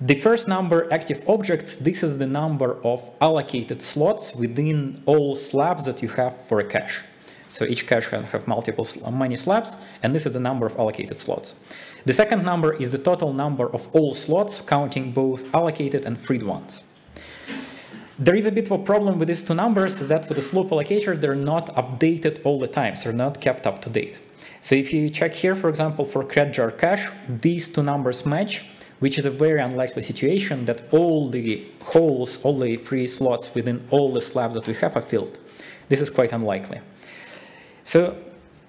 The first number, active objects, this is the number of allocated slots within all slabs that you have for a cache. So each cache can have multiple many slabs, and this is the number of allocated slots. The second number is the total number of all slots, counting both allocated and freed ones. There is a bit of a problem with these two numbers is that for the sloop allocator, they're not updated all the time, so they're not kept up to date. So if you check here, for example, for CredJar cache, these two numbers match, which is a very unlikely situation that all the holes, all the free slots within all the slabs that we have are filled. This is quite unlikely. So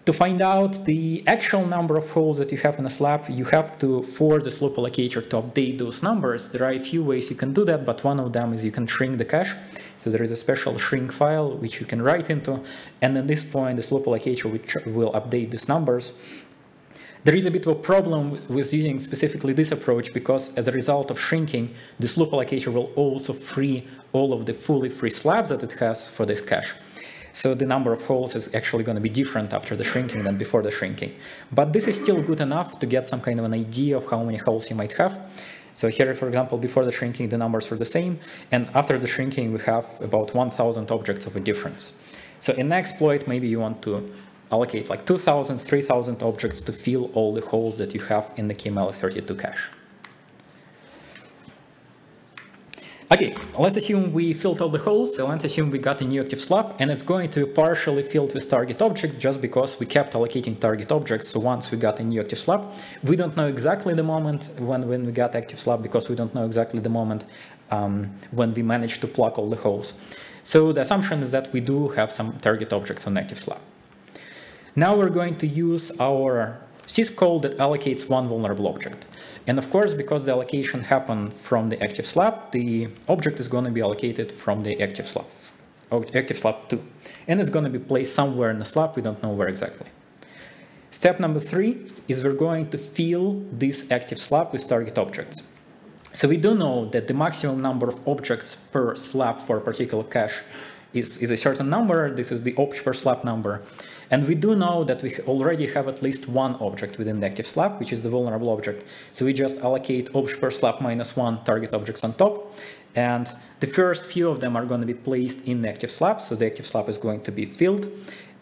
to find out the actual number of holes that you have in a slab, you have to force the sloop allocator to update those numbers. There are a few ways you can do that, but one of them is you can shrink the cache. So there is a special shrink file which you can write into, and at this point the sloop allocator will update these numbers. There is a bit of a problem with using specifically this approach because as a result of shrinking, the sloop allocator will also free all of the fully free slabs that it has for this cache. So the number of holes is actually going to be different after the shrinking than before the shrinking. But this is still good enough to get some kind of an idea of how many holes you might have. So here, for example, before the shrinking, the numbers were the same. And after the shrinking, we have about 1,000 objects of a difference. So in exploit, maybe you want to allocate like 2,000, 3,000 objects to fill all the holes that you have in the KML32 cache. Okay, let's assume we filled all the holes, so let's assume we got a new active slab, and it's going to be partially filled with target object just because we kept allocating target objects, so once we got a new active slab, we don't know exactly the moment when, when we got active slab because we don't know exactly the moment um, when we managed to plug all the holes. So the assumption is that we do have some target objects on active slab. Now we're going to use our syscall that allocates one vulnerable object. And of course, because the allocation happened from the active slab, the object is going to be allocated from the active slab, oh, active slab 2. And it's going to be placed somewhere in the slab, we don't know where exactly. Step number three is we're going to fill this active slab with target objects. So we do know that the maximum number of objects per slab for a particular cache is, is a certain number. This is the opt per slab number. And we do know that we already have at least one object within the active slab, which is the vulnerable object. So we just allocate obj per slab minus one target objects on top. And the first few of them are going to be placed in the active slab. So the active slab is going to be filled.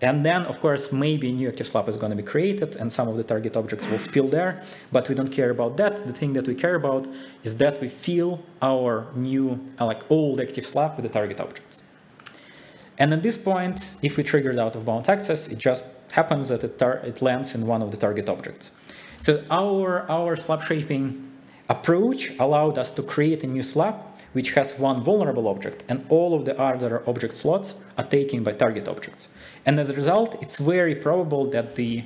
And then, of course, maybe a new active slab is going to be created and some of the target objects will spill there, but we don't care about that. The thing that we care about is that we fill our new, like old active slab with the target objects. And at this point, if we triggered out of bound access, it just happens that it, it lands in one of the target objects. So our, our slab shaping approach allowed us to create a new slab which has one vulnerable object and all of the other object slots are taken by target objects. And as a result, it's very probable that the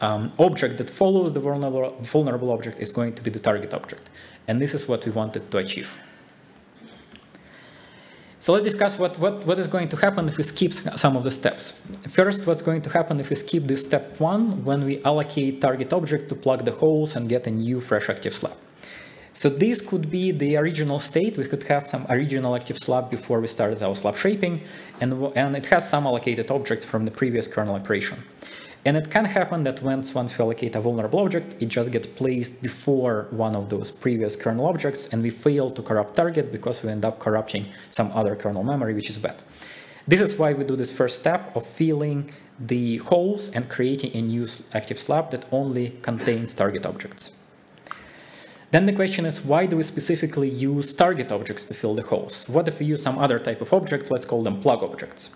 um, object that follows the vulnerable, vulnerable object is going to be the target object. And this is what we wanted to achieve. So let's discuss what, what, what is going to happen if we skip some of the steps. First, what's going to happen if we skip this step one when we allocate target object to plug the holes and get a new fresh active slab. So this could be the original state. We could have some original active slab before we started our slab shaping, and, and it has some allocated objects from the previous kernel operation. And it can happen that once, once we allocate a vulnerable object, it just gets placed before one of those previous kernel objects, and we fail to corrupt target because we end up corrupting some other kernel memory, which is bad. This is why we do this first step of filling the holes and creating a new active slab that only contains target objects. Then the question is, why do we specifically use target objects to fill the holes? What if we use some other type of object, let's call them plug objects?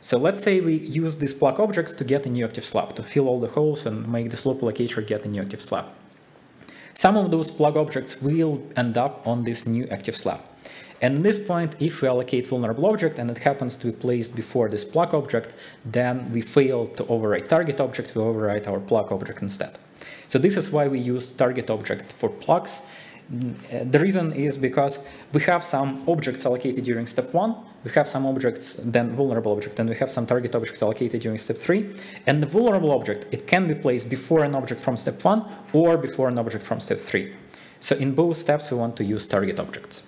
So let's say we use these plug objects to get a new active slab, to fill all the holes and make the sloop allocator get a new active slab. Some of those plug objects will end up on this new active slab. And at this point, if we allocate vulnerable object and it happens to be placed before this plug object, then we fail to overwrite target object, we overwrite our plug object instead. So this is why we use target object for plugs the reason is because we have some objects allocated during step one, we have some objects, then vulnerable object, and we have some target objects allocated during step three. And the vulnerable object, it can be placed before an object from step one or before an object from step three. So in both steps, we want to use target objects.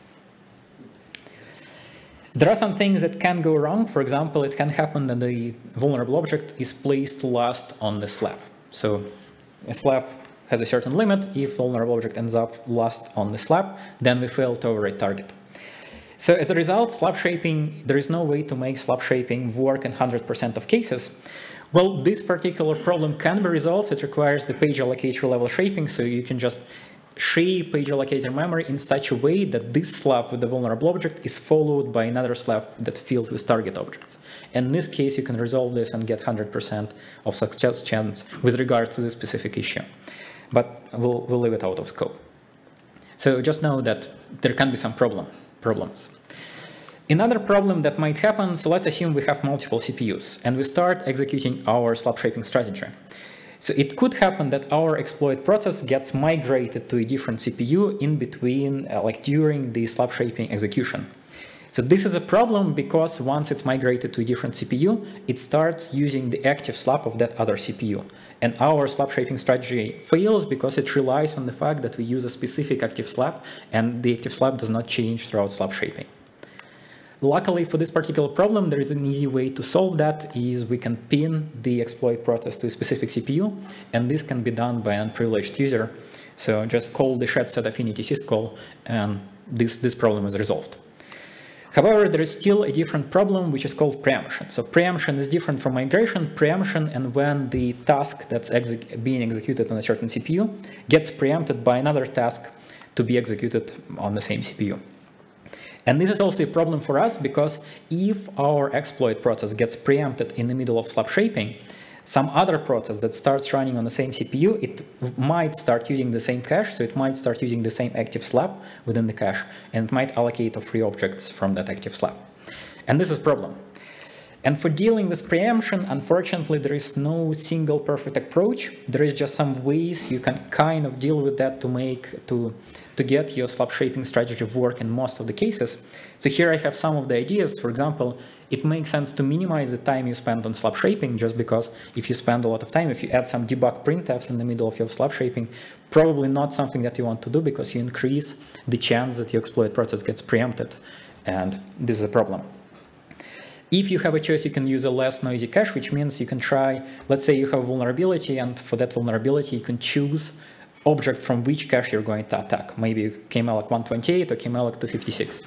There are some things that can go wrong. For example, it can happen that the vulnerable object is placed last on the slab. So a slab has a certain limit. If vulnerable object ends up last on the slab, then we fail to override target. So as a result, slab shaping, there is no way to make slab shaping work in 100% of cases. Well, this particular problem can be resolved. It requires the page allocator level shaping, so you can just shape page allocator memory in such a way that this slab with the vulnerable object is followed by another slab that filled with target objects. In this case, you can resolve this and get 100% of success chance with regard to the specific issue. But we'll, we'll leave it out of scope. So just know that there can be some problem, problems. Another problem that might happen, so let's assume we have multiple CPUs and we start executing our slab shaping strategy. So it could happen that our exploit process gets migrated to a different CPU in between, uh, like during the slab shaping execution. So this is a problem because once it's migrated to a different CPU, it starts using the active slab of that other CPU. And our slab shaping strategy fails because it relies on the fact that we use a specific active slab and the active slab does not change throughout slab shaping. Luckily for this particular problem, there is an easy way to solve that is we can pin the exploit process to a specific CPU, and this can be done by an unprivileged user. So just call the shed set affinity syscall, and this, this problem is resolved. However, there is still a different problem, which is called preemption. So preemption is different from migration. Preemption and when the task that's being executed on a certain CPU gets preempted by another task to be executed on the same CPU. And this is also a problem for us because if our exploit process gets preempted in the middle of slab shaping, some other process that starts running on the same CPU, it might start using the same cache, so it might start using the same active slab within the cache, and it might allocate a free objects from that active slab. And this is a problem. And for dealing with preemption, unfortunately, there is no single perfect approach. There is just some ways you can kind of deal with that to make, to to get your slab shaping strategy work in most of the cases. So here I have some of the ideas. For example, it makes sense to minimize the time you spend on slab shaping just because if you spend a lot of time, if you add some debug printfs in the middle of your slab shaping, probably not something that you want to do because you increase the chance that your exploit process gets preempted. And this is a problem. If you have a choice, you can use a less noisy cache, which means you can try, let's say you have a vulnerability, and for that vulnerability, you can choose object from which cache you're going to attack, maybe KMLOC 128 or KMLOC 256.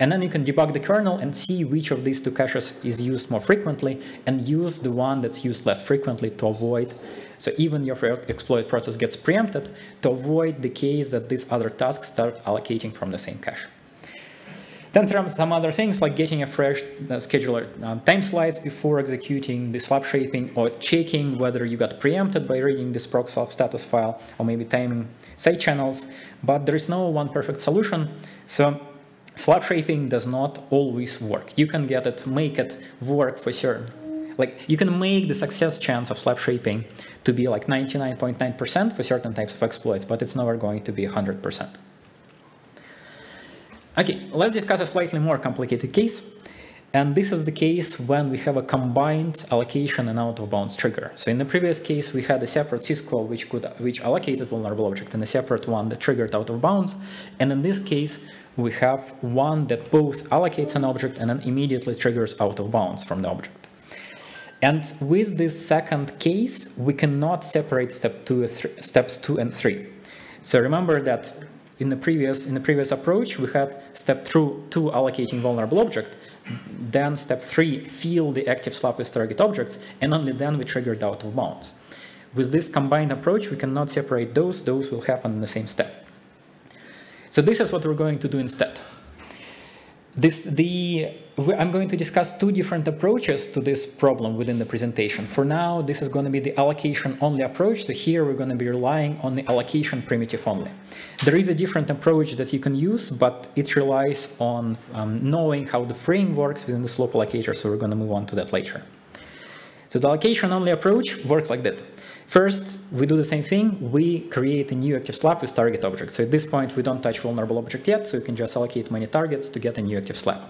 And then you can debug the kernel and see which of these two caches is used more frequently and use the one that's used less frequently to avoid, so even your exploit process gets preempted, to avoid the case that these other tasks start allocating from the same cache. Then there are some other things like getting a fresh uh, scheduler uh, time slice before executing the slab shaping or checking whether you got preempted by reading this proc_self status file or maybe timing side channels. But there is no one perfect solution. So slab shaping does not always work. You can get it, make it work for sure. Like you can make the success chance of slab shaping to be like 99.9% .9 for certain types of exploits, but it's never going to be 100%. Okay, let's discuss a slightly more complicated case. And this is the case when we have a combined allocation and out of bounds trigger. So in the previous case, we had a separate syscall which could which allocated vulnerable object and a separate one that triggered out of bounds. And in this case, we have one that both allocates an object and then immediately triggers out of bounds from the object. And with this second case, we cannot separate step two, steps two and three. So remember that in the previous in the previous approach, we had step through two allocating vulnerable object, then step three fill the active slab with target objects, and only then we triggered out of bounds. With this combined approach, we cannot separate those; those will happen in the same step. So this is what we're going to do instead. This, the, I'm going to discuss two different approaches to this problem within the presentation. For now, this is going to be the allocation only approach. So here we're going to be relying on the allocation primitive only. There is a different approach that you can use, but it relies on um, knowing how the frame works within the slope allocator. So we're going to move on to that later. So the allocation only approach works like that. First, we do the same thing. We create a new active slab with target object. So at this point, we don't touch vulnerable object yet, so you can just allocate many targets to get a new active slab.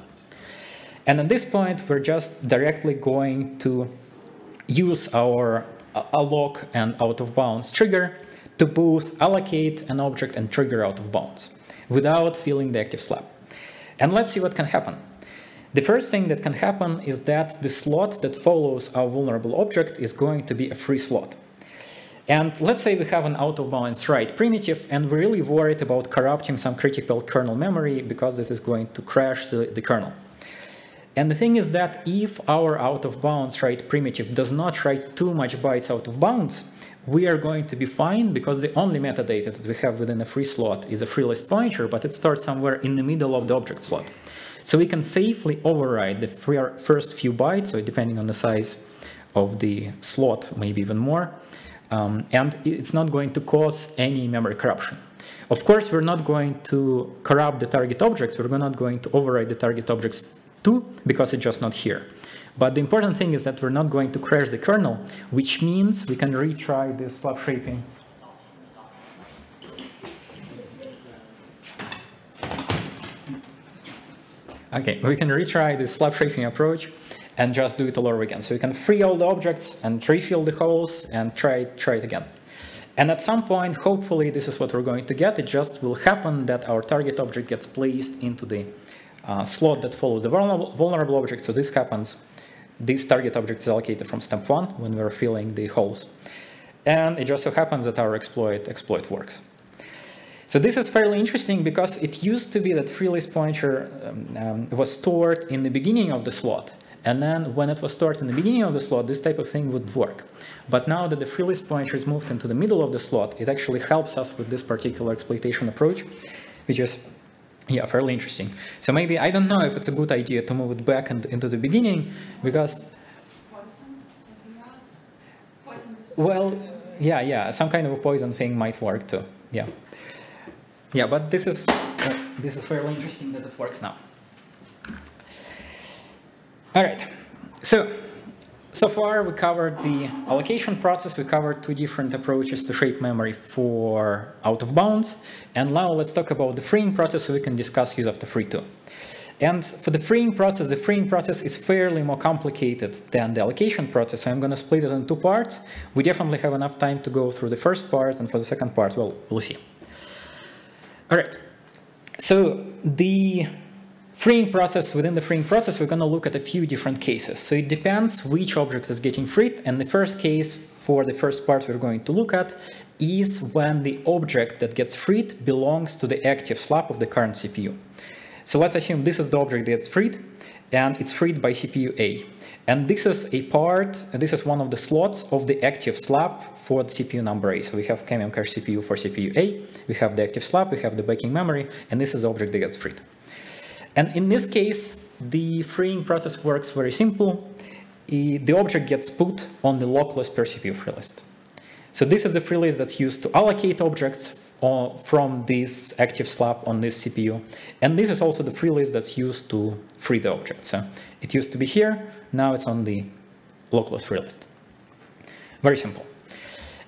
And at this point, we're just directly going to use our uh, alloc and out of bounds trigger to both allocate an object and trigger out of bounds without filling the active slab. And let's see what can happen. The first thing that can happen is that the slot that follows our vulnerable object is going to be a free slot. And let's say we have an out-of-bounds write primitive, and we're really worried about corrupting some critical kernel memory because this is going to crash the, the kernel. And the thing is that if our out-of-bounds write primitive does not write too much bytes out of bounds, we are going to be fine because the only metadata that we have within a free slot is a free list pointer, but it starts somewhere in the middle of the object slot. So we can safely override the first few bytes, so depending on the size of the slot, maybe even more, um, and it's not going to cause any memory corruption. Of course, we're not going to corrupt the target objects, we're not going to override the target objects too, because it's just not here. But the important thing is that we're not going to crash the kernel, which means we can retry this slab shaping Okay, we can retry this slab shaping approach and just do it all over again. So you can free all the objects and refill the holes and try, try it again. And at some point, hopefully this is what we're going to get. It just will happen that our target object gets placed into the uh, slot that follows the vulnerable, vulnerable object. So this happens. This target object is allocated from step one when we're filling the holes. And it just so happens that our exploit exploit works. So this is fairly interesting because it used to be that free list pointer um, um, was stored in the beginning of the slot. And then when it was stored in the beginning of the slot, this type of thing would work. But now that the free list pointer is moved into the middle of the slot, it actually helps us with this particular exploitation approach, which is yeah, fairly interesting. So maybe, I don't know if it's a good idea to move it back and, into the beginning, because... Well, yeah, yeah, some kind of a poison thing might work too, yeah. Yeah, but this is uh, this is fairly interesting that it works now. All right, so so far we covered the allocation process, we covered two different approaches to shape memory for out of bounds, and now let's talk about the freeing process so we can discuss use of the free too. And for the freeing process, the freeing process is fairly more complicated than the allocation process, so I'm going to split it in two parts. We definitely have enough time to go through the first part, and for the second part, well, we'll see. All right, so the freeing process, within the freeing process, we're going to look at a few different cases. So it depends which object is getting freed. And the first case for the first part we're going to look at is when the object that gets freed belongs to the active slab of the current CPU. So let's assume this is the object that's freed and it's freed by CPU A. And this is a part, this is one of the slots of the active slab for CPU number A. So we have Chemium Cache CPU for CPU A, we have the active slab, we have the backing memory, and this is the object that gets freed. And in this case, the freeing process works very simple. The object gets put on the lock list per CPU free list. So this is the free list that's used to allocate objects uh, from this active slab on this CPU. And this is also the free list that's used to free the object. So it used to be here, now it's on the local free list. Very simple.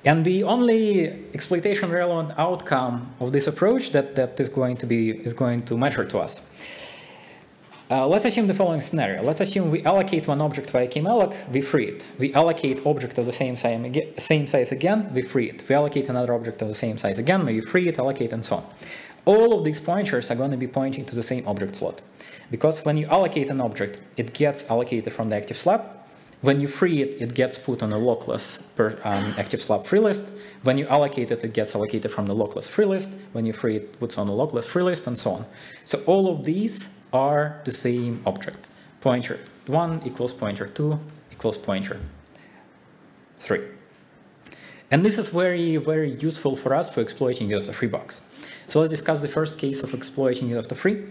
And the only exploitation relevant outcome of this approach that, that is going to be is going to matter to us. Uh, let's assume the following scenario. Let's assume we allocate one object via kemalloc, we free it. We allocate object of the same size, same size again, we free it. We allocate another object of the same size again, we free it, allocate, and so on. All of these pointers are going to be pointing to the same object slot. Because when you allocate an object, it gets allocated from the active slab. When you free it, it gets put on a lockless per, um, active slab free list. When you allocate it, it gets allocated from the lockless free list. When you free it, it puts on the lockless free list, and so on. So all of these are the same object. Pointer 1 equals pointer 2 equals pointer 3. And this is very, very useful for us for exploiting use the free box. So let's discuss the first case of exploiting use the free.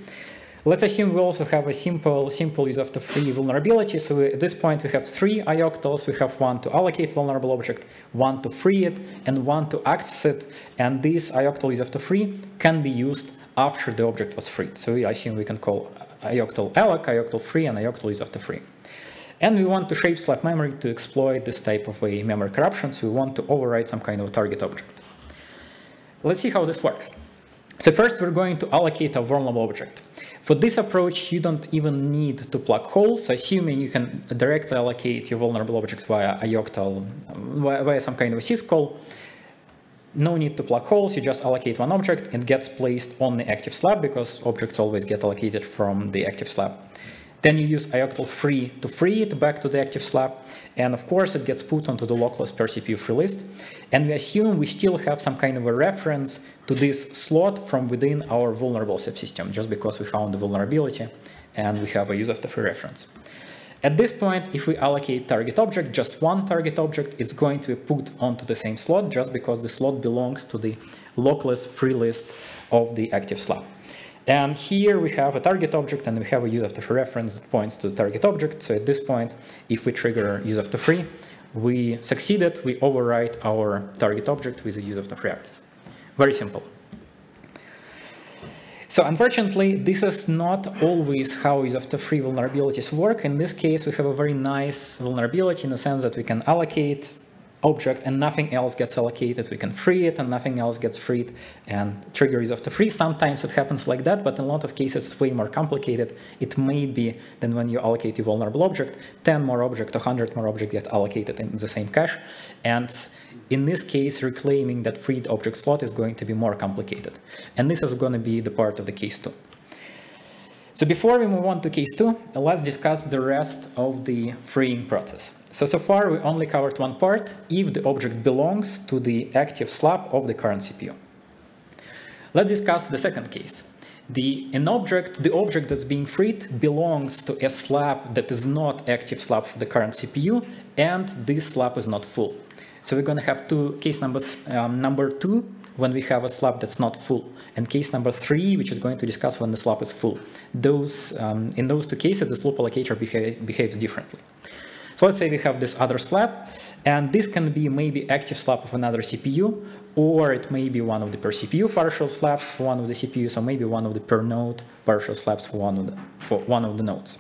Let's assume we also have a simple, simple use of the free vulnerability. So at this point, we have three ioctls. We have one to allocate vulnerable object, one to free it, and one to access it. And this ioctl use of the free can be used after the object was freed. So I assume we can call ioctl alloc, ioctl free, and ioctl is after free. And we want to shape slab memory to exploit this type of a memory corruption, so we want to override some kind of target object. Let's see how this works. So first we're going to allocate a vulnerable object. For this approach, you don't even need to plug holes, assuming you can directly allocate your vulnerable object via Yocto, via some kind of a syscall. No need to plug holes, you just allocate one object, it gets placed on the active slab because objects always get allocated from the active slab. Then you use ioctl free to free it back to the active slab. And of course, it gets put onto the lockless per CPU free list. And we assume we still have some kind of a reference to this slot from within our vulnerable subsystem, just because we found the vulnerability and we have a use of the free reference. At this point, if we allocate target object, just one target object, it's going to be put onto the same slot just because the slot belongs to the lockless free list of the active slab. And here we have a target object and we have a use of the free reference that points to the target object. So at this point, if we trigger use of the free, we succeeded, we overwrite our target object with the use of the free access. Very simple. So unfortunately, this is not always how of the free vulnerabilities work. In this case, we have a very nice vulnerability in the sense that we can allocate object and nothing else gets allocated. We can free it and nothing else gets freed and trigger is of the free. Sometimes it happens like that, but in a lot of cases it's way more complicated. It may be than when you allocate a vulnerable object, 10 more object, 100 more object get allocated in the same cache. And in this case, reclaiming that freed object slot is going to be more complicated. And this is going to be the part of the case two. So before we move on to case two, let's discuss the rest of the freeing process. So, so far we only covered one part, if the object belongs to the active slab of the current CPU. Let's discuss the second case. The, an object, the object that's being freed belongs to a slab that is not active slab for the current CPU, and this slab is not full. So we're going to have two case number, um, number two when we have a slab that's not full, and case number three, which is going to discuss when the slab is full. Those, um, in those two cases, the slope allocator beha behaves differently. So let's say we have this other slab, and this can be maybe active slab of another CPU, or it may be one of the per CPU partial slabs for one of the CPUs, or maybe one of the per node partial slabs for one of the, for one of the nodes.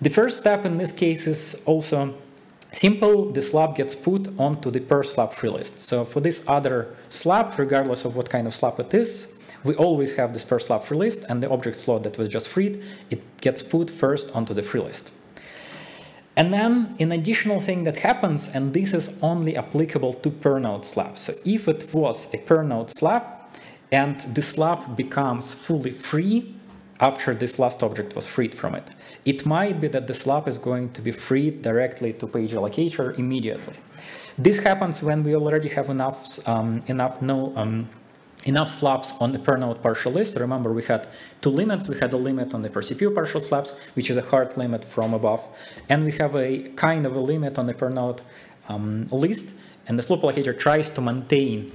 The first step in this case is also Simple, the slab gets put onto the per slab free list. So for this other slab, regardless of what kind of slab it is, we always have this per slab free list and the object slot that was just freed, it gets put first onto the free list. And then an additional thing that happens, and this is only applicable to per node slabs. So if it was a per node slab and the slab becomes fully free after this last object was freed from it, it might be that the slab is going to be freed directly to page allocator immediately. This happens when we already have enough um, enough no um, enough slabs on the per node partial list. Remember, we had two limits. We had a limit on the per CPU partial slabs, which is a hard limit from above, and we have a kind of a limit on the per node um, list. And the slope allocator tries to maintain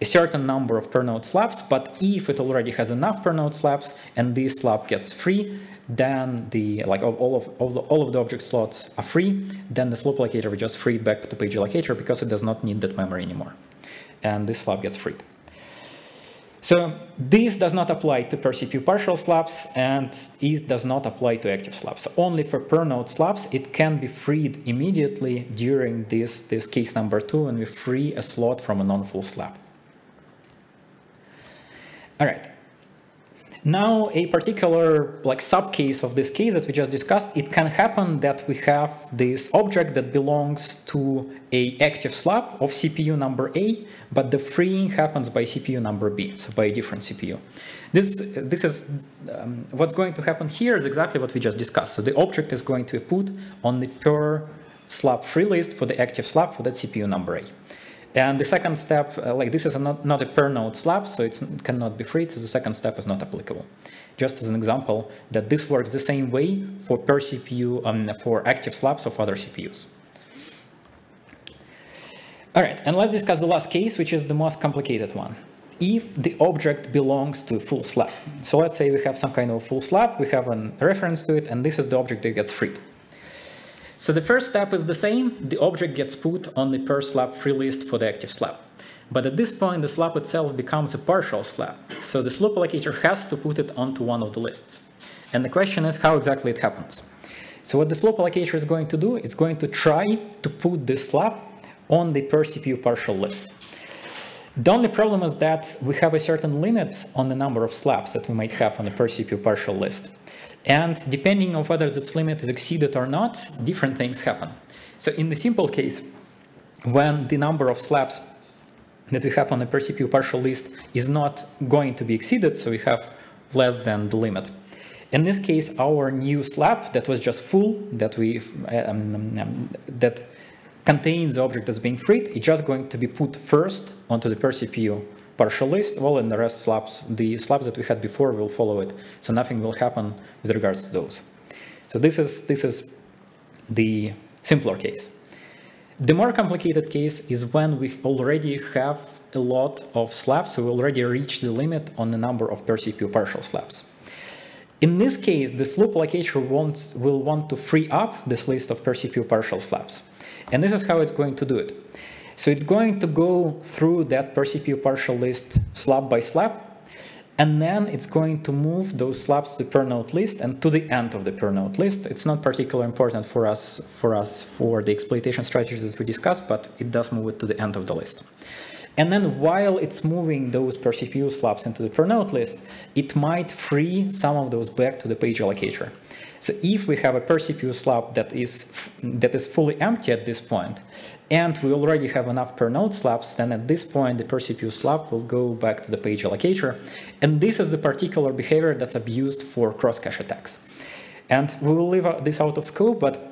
a certain number of per node slabs, but if it already has enough per node slabs and this slab gets free, then the like all of all, the, all of the object slots are free, then the slope allocator will just free it back to page allocator because it does not need that memory anymore. And this slab gets freed. So this does not apply to per CPU partial slabs and it does not apply to active slabs. So only for per node slabs, it can be freed immediately during this, this case number two and we free a slot from a non-full slab. All right, now, a particular like subcase of this case that we just discussed, it can happen that we have this object that belongs to a active slab of CPU number A, but the freeing happens by CPU number B, so by a different CPU. This, this is um, what's going to happen here is exactly what we just discussed. So the object is going to be put on the per slab free list for the active slab for that CPU number A. And the second step, uh, like this is a not, not a per node slab, so it cannot be freed, so the second step is not applicable. Just as an example, that this works the same way for per CPU, um, for active slabs of other CPUs. All right, and let's discuss the last case, which is the most complicated one. If the object belongs to a full slab. So let's say we have some kind of full slab, we have a reference to it, and this is the object that gets freed. So the first step is the same, the object gets put on the per slab free list for the active slab. But at this point, the slab itself becomes a partial slab, so the slope allocator has to put it onto one of the lists. And the question is how exactly it happens. So what the slope allocator is going to do is going to try to put this slab on the per CPU partial list. The only problem is that we have a certain limit on the number of slabs that we might have on the per CPU partial list. And depending on whether this limit is exceeded or not, different things happen. So in the simple case, when the number of slabs that we have on the per CPU partial list is not going to be exceeded, so we have less than the limit. In this case, our new slab that was just full, that we um, um, that contains the object that's being freed, it's just going to be put first onto the per CPU partial list, well, and the rest slabs, the slabs that we had before will follow it. So nothing will happen with regards to those. So this is, this is the simpler case. The more complicated case is when we already have a lot of slabs, so we already reached the limit on the number of per CPU partial slabs. In this case, the slope allocator wants, will want to free up this list of per CPU partial slabs. And this is how it's going to do it. So it's going to go through that per CPU partial list slab by slab, and then it's going to move those slabs to the per node list and to the end of the per node list. It's not particularly important for us for us for the exploitation strategies that we discussed, but it does move it to the end of the list. And then while it's moving those per CPU slabs into the per node list, it might free some of those back to the page allocator. So if we have a per CPU slab that is, that is fully empty at this point, and we already have enough per node slabs, then at this point the per CPU slab will go back to the page allocator. And this is the particular behavior that's abused for cross-cache attacks. And we will leave this out of scope, but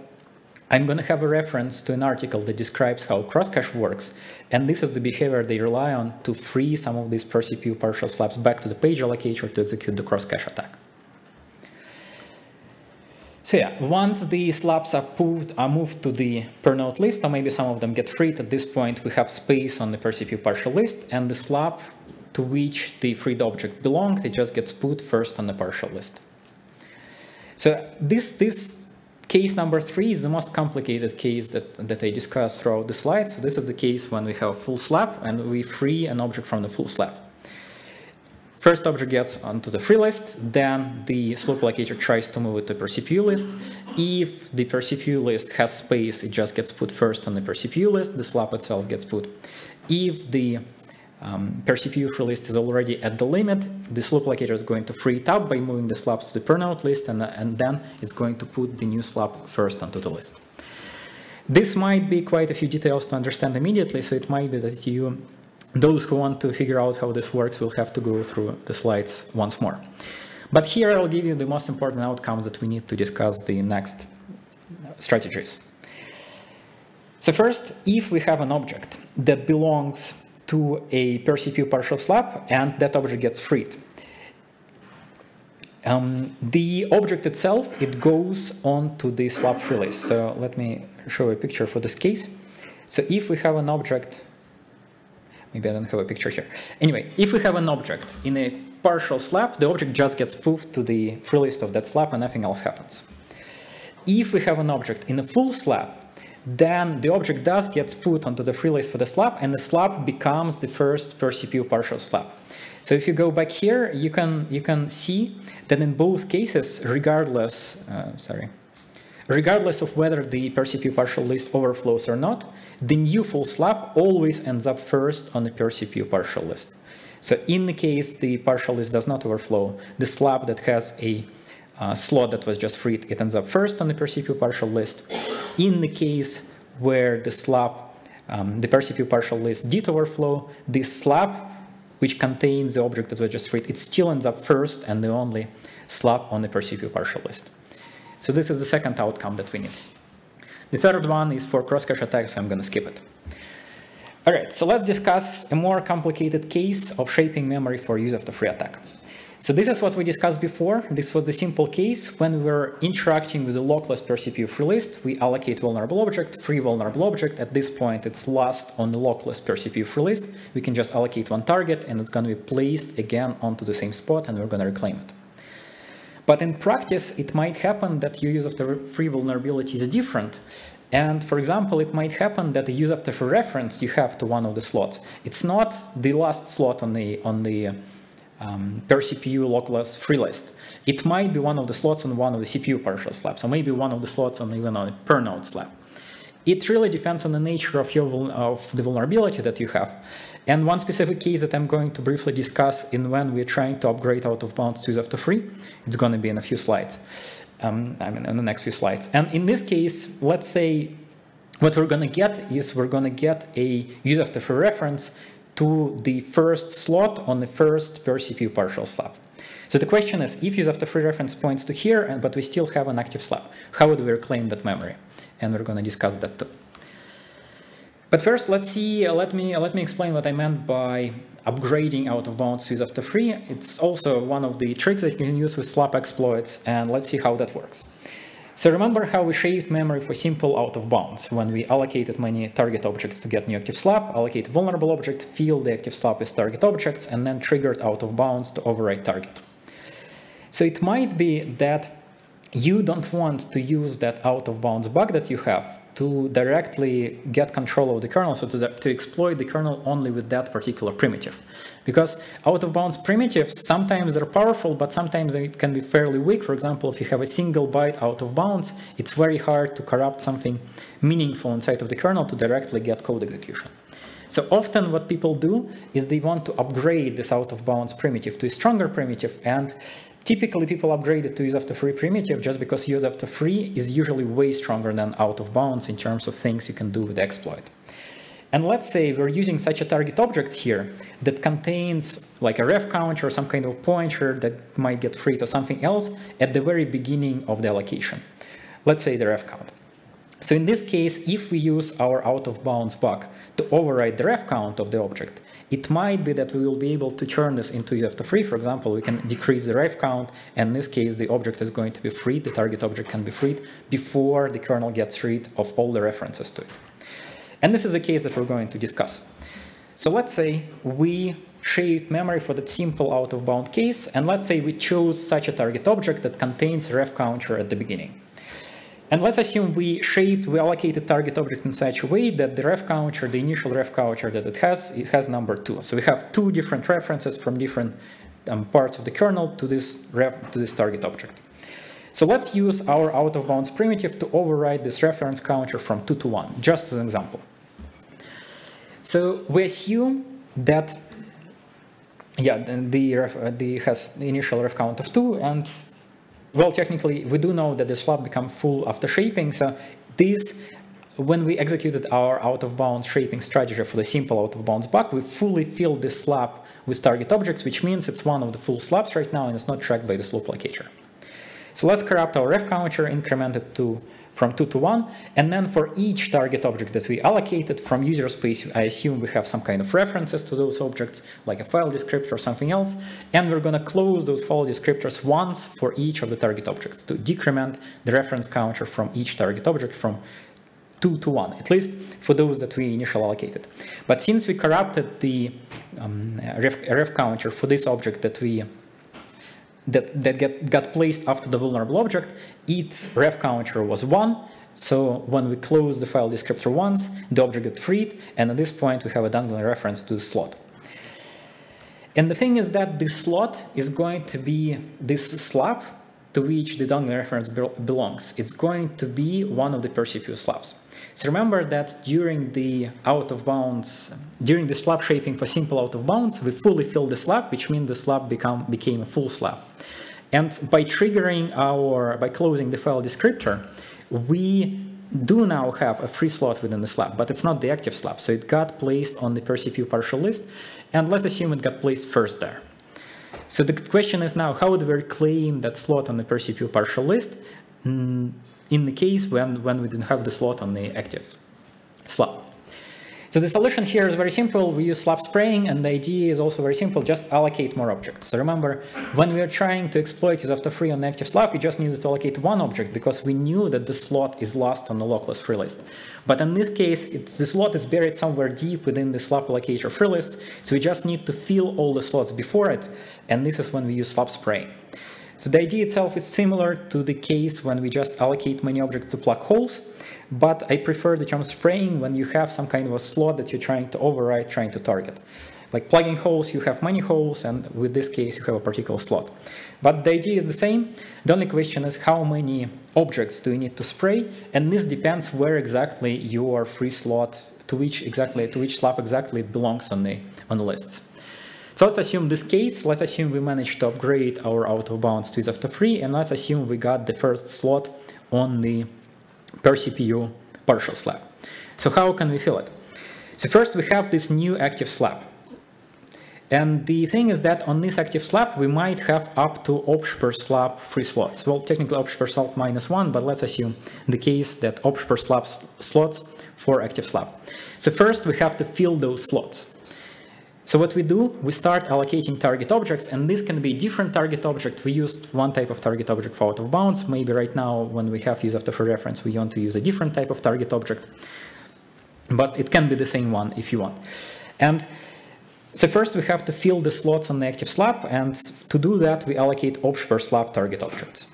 I'm going to have a reference to an article that describes how cross-cache works, and this is the behavior they rely on to free some of these per CPU partial slabs back to the page allocator to execute the cross-cache attack. So yeah, once the slabs are are moved to the per node list, or maybe some of them get freed, at this point we have space on the per CPU partial list, and the slab to which the freed object belonged, it just gets put first on the partial list. So this, this case number three is the most complicated case that, that I discussed throughout the slide. So this is the case when we have a full slab and we free an object from the full slab. First object gets onto the free list, then the slope allocator tries to move it to per CPU list. If the per CPU list has space, it just gets put first on the per CPU list, the slab itself gets put. If the um, per CPU free list is already at the limit, the slope allocator is going to free it up by moving the slabs to the per list, and, and then it's going to put the new slab first onto the list. This might be quite a few details to understand immediately, so it might be that you those who want to figure out how this works will have to go through the slides once more. But here I'll give you the most important outcomes that we need to discuss the next strategies. So first, if we have an object that belongs to a per CPU partial slab and that object gets freed, um, the object itself, it goes on to the slab free list. So let me show a picture for this case. So if we have an object Maybe I don't have a picture here. Anyway, if we have an object in a partial slab, the object just gets moved to the free list of that slab and nothing else happens. If we have an object in a full slab, then the object does gets put onto the free list for the slab and the slab becomes the first per CPU partial slab. So if you go back here, you can you can see that in both cases, regardless, uh, sorry, regardless of whether the per CPU partial list overflows or not, the new full slab always ends up first on the per CPU partial list. So in the case the partial list does not overflow, the slab that has a uh, slot that was just freed, it ends up first on the per CPU partial list. In the case where the slab, um, the per CPU partial list did overflow, the slab which contains the object that was just freed, it still ends up first and the only slab on the per CPU partial list. So this is the second outcome that we need. The third one is for cross-cache attacks, so I'm going to skip it. All right, so let's discuss a more complicated case of shaping memory for use after free attack. So this is what we discussed before. This was the simple case when we were interacting with a lockless per CPU free list. We allocate vulnerable object, free vulnerable object. At this point, it's lost on the lockless per CPU free list. We can just allocate one target and it's going to be placed again onto the same spot and we're going to reclaim it. But in practice, it might happen that your use of the free vulnerability is different. And for example, it might happen that the use of the free reference you have to one of the slots. It's not the last slot on the on the um, per CPU lockless free list. It might be one of the slots on one of the CPU partial slabs, or maybe one of the slots on even on a per node slab. It really depends on the nature of, your, of the vulnerability that you have. And one specific case that I'm going to briefly discuss in when we're trying to upgrade out of bounds to use after free, it's going to be in a few slides. Um, I mean, in the next few slides. And in this case, let's say what we're going to get is we're going to get a use after free reference to the first slot on the first per CPU partial slab. So the question is, if use after free reference points to here, and but we still have an active slab, how would we reclaim that memory? And we're going to discuss that too. But first, let's see. Uh, let me uh, let me explain what I meant by upgrading out of bounds use after free. It's also one of the tricks that you can use with slap exploits, and let's see how that works. So remember how we shaped memory for simple out of bounds when we allocated many target objects to get new active slab, allocate vulnerable object, filled the active slab with target objects, and then triggered out of bounds to override target. So it might be that you don't want to use that out of bounds bug that you have to directly get control of the kernel, so to, to exploit the kernel only with that particular primitive. Because out of bounds primitives, sometimes they're powerful, but sometimes they can be fairly weak. For example, if you have a single byte out of bounds, it's very hard to corrupt something meaningful inside of the kernel to directly get code execution. So often what people do is they want to upgrade this out of bounds primitive to a stronger primitive and Typically, people upgrade it to use after free primitive just because use after free is usually way stronger than out of bounds in terms of things you can do with exploit. And let's say we're using such a target object here that contains like a ref counter or some kind of pointer that might get freed or something else at the very beginning of the allocation. Let's say the ref count. So in this case, if we use our out of bounds bug to override the ref count of the object, it might be that we will be able to turn this into after free. For example, we can decrease the ref count, and in this case, the object is going to be freed, the target object can be freed before the kernel gets rid of all the references to it. And this is a case that we're going to discuss. So let's say we shape memory for that simple out-of-bound case, and let's say we chose such a target object that contains ref counter at the beginning. And let's assume we shaped, we allocated target object in such a way that the ref counter, the initial ref counter that it has, it has number two. So we have two different references from different um, parts of the kernel to this ref, to this target object. So let's use our out of bounds primitive to override this reference counter from two to one, just as an example. So we assume that yeah, the ref, uh, the has the initial ref count of two and well, technically, we do know that the slab become full after shaping. So this, when we executed our out-of-bounds shaping strategy for the simple out-of-bounds bug, we fully filled this slab with target objects, which means it's one of the full slabs right now and it's not tracked by the sloop locator. So let's corrupt our ref counter, increment it to from 2 to 1. And then for each target object that we allocated from user space, I assume we have some kind of references to those objects, like a file descriptor or something else. And we're going to close those file descriptors once for each of the target objects to decrement the reference counter from each target object from 2 to 1, at least for those that we initially allocated. But since we corrupted the um, ref, ref counter for this object that we that, that get, got placed after the vulnerable object, its ref counter was 1. So when we close the file descriptor once, the object gets freed, and at this point we have a dangling reference to the slot. And the thing is that this slot is going to be this slab to which the dangling reference belongs. It's going to be one of the per slabs. So remember that during the out of bounds, during the slab shaping for simple out of bounds, we fully filled the slab, which means the slab become, became a full slab. And by triggering our, by closing the file descriptor, we do now have a free slot within the slab, but it's not the active slab. So it got placed on the per partial list, and let's assume it got placed first there. So the question is now, how would we claim that slot on the per CPU partial list mm, in the case when, when we didn't have the slot on the active slab? So the solution here is very simple. We use slab spraying, and the idea is also very simple. Just allocate more objects. So remember, when we are trying to exploit after free on active slab, we just needed to allocate one object because we knew that the slot is lost on the lockless free list. But in this case, the slot is buried somewhere deep within the slab allocator free list. So we just need to fill all the slots before it. And this is when we use slab spraying. So the idea itself is similar to the case when we just allocate many objects to plug holes, but I prefer the term spraying when you have some kind of a slot that you're trying to override, trying to target. Like plugging holes, you have many holes, and with this case, you have a particular slot. But the idea is the same. The only question is how many objects do you need to spray, and this depends where exactly your free slot, to which exactly, to which slab exactly it belongs on the on the lists. So let's assume this case, let's assume we managed to upgrade our out of bounds to after free, and let's assume we got the first slot on the per CPU partial slab. So how can we fill it? So first we have this new active slab. And the thing is that on this active slab, we might have up to option per slab free slots. Well, technically option per slab minus one, but let's assume the case that option per slab slots for active slab. So first we have to fill those slots. So what we do, we start allocating target objects, and this can be different target object. We used one type of target object for out of bounds. Maybe right now, when we have use after free reference, we want to use a different type of target object. But it can be the same one if you want. And so first we have to fill the slots on the active slab, and to do that we allocate option per slab target objects.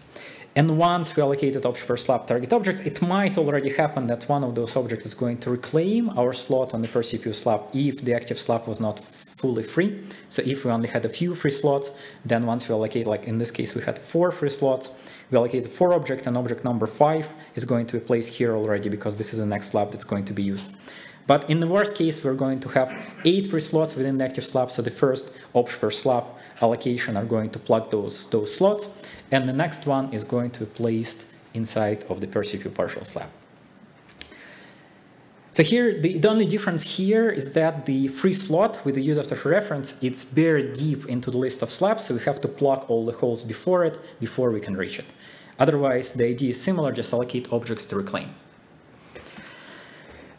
And once we allocated option per slab target objects, it might already happen that one of those objects is going to reclaim our slot on the per CPU slab if the active slab was not fully free. So if we only had a few free slots, then once we allocate, like in this case, we had four free slots, we allocate four object and object number five is going to be placed here already because this is the next slab that's going to be used. But in the worst case, we're going to have eight free slots within the active slab. So the first option per slab allocation are going to plug those, those slots. And the next one is going to be placed inside of the per CPU partial slab. So here, the, the, only difference here is that the free slot with the use of the reference, it's buried deep into the list of slabs, so we have to plug all the holes before it, before we can reach it. Otherwise, the idea is similar, just allocate objects to reclaim.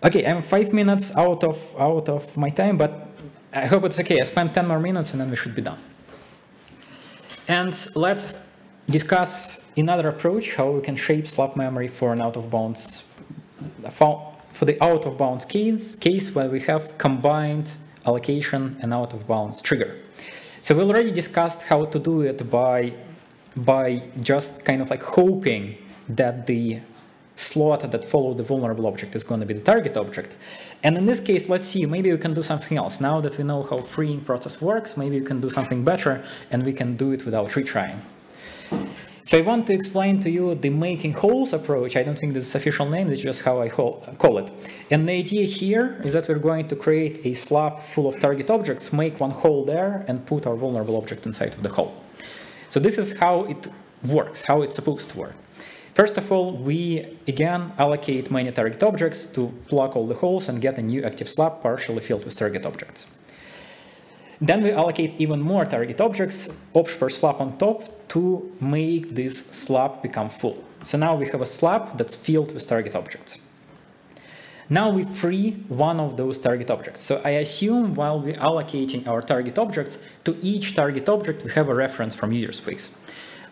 Okay, I'm five minutes out of out of my time, but I hope it's okay. I spent 10 more minutes and then we should be done. And let's discuss another approach, how we can shape slab memory for an out-of-bounds, for the out-of-bounds case, case where we have combined allocation and out-of-bounds trigger. So we already discussed how to do it by, by just kind of like hoping that the slot that follows the vulnerable object is going to be the target object. And in this case, let's see, maybe we can do something else. Now that we know how freeing process works, maybe we can do something better and we can do it without retrying. So I want to explain to you the making holes approach. I don't think this is official name, it's just how I call it. And the idea here is that we're going to create a slab full of target objects, make one hole there, and put our vulnerable object inside of the hole. So this is how it works, how it's supposed to work. First of all, we again allocate many target objects to plug all the holes and get a new active slab partially filled with target objects. Then we allocate even more target objects, option per slab on top, to make this slab become full. So now we have a slab that's filled with target objects. Now we free one of those target objects. So I assume while we're allocating our target objects, to each target object we have a reference from user space.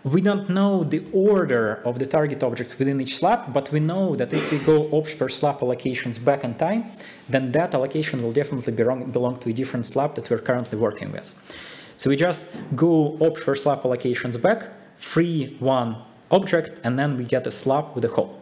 We don't know the order of the target objects within each slab, but we know that if we go option per slab allocations back in time, then that allocation will definitely belong, belong to a different slab that we're currently working with. So we just go option per slab allocations back, free one object, and then we get a slab with a hole.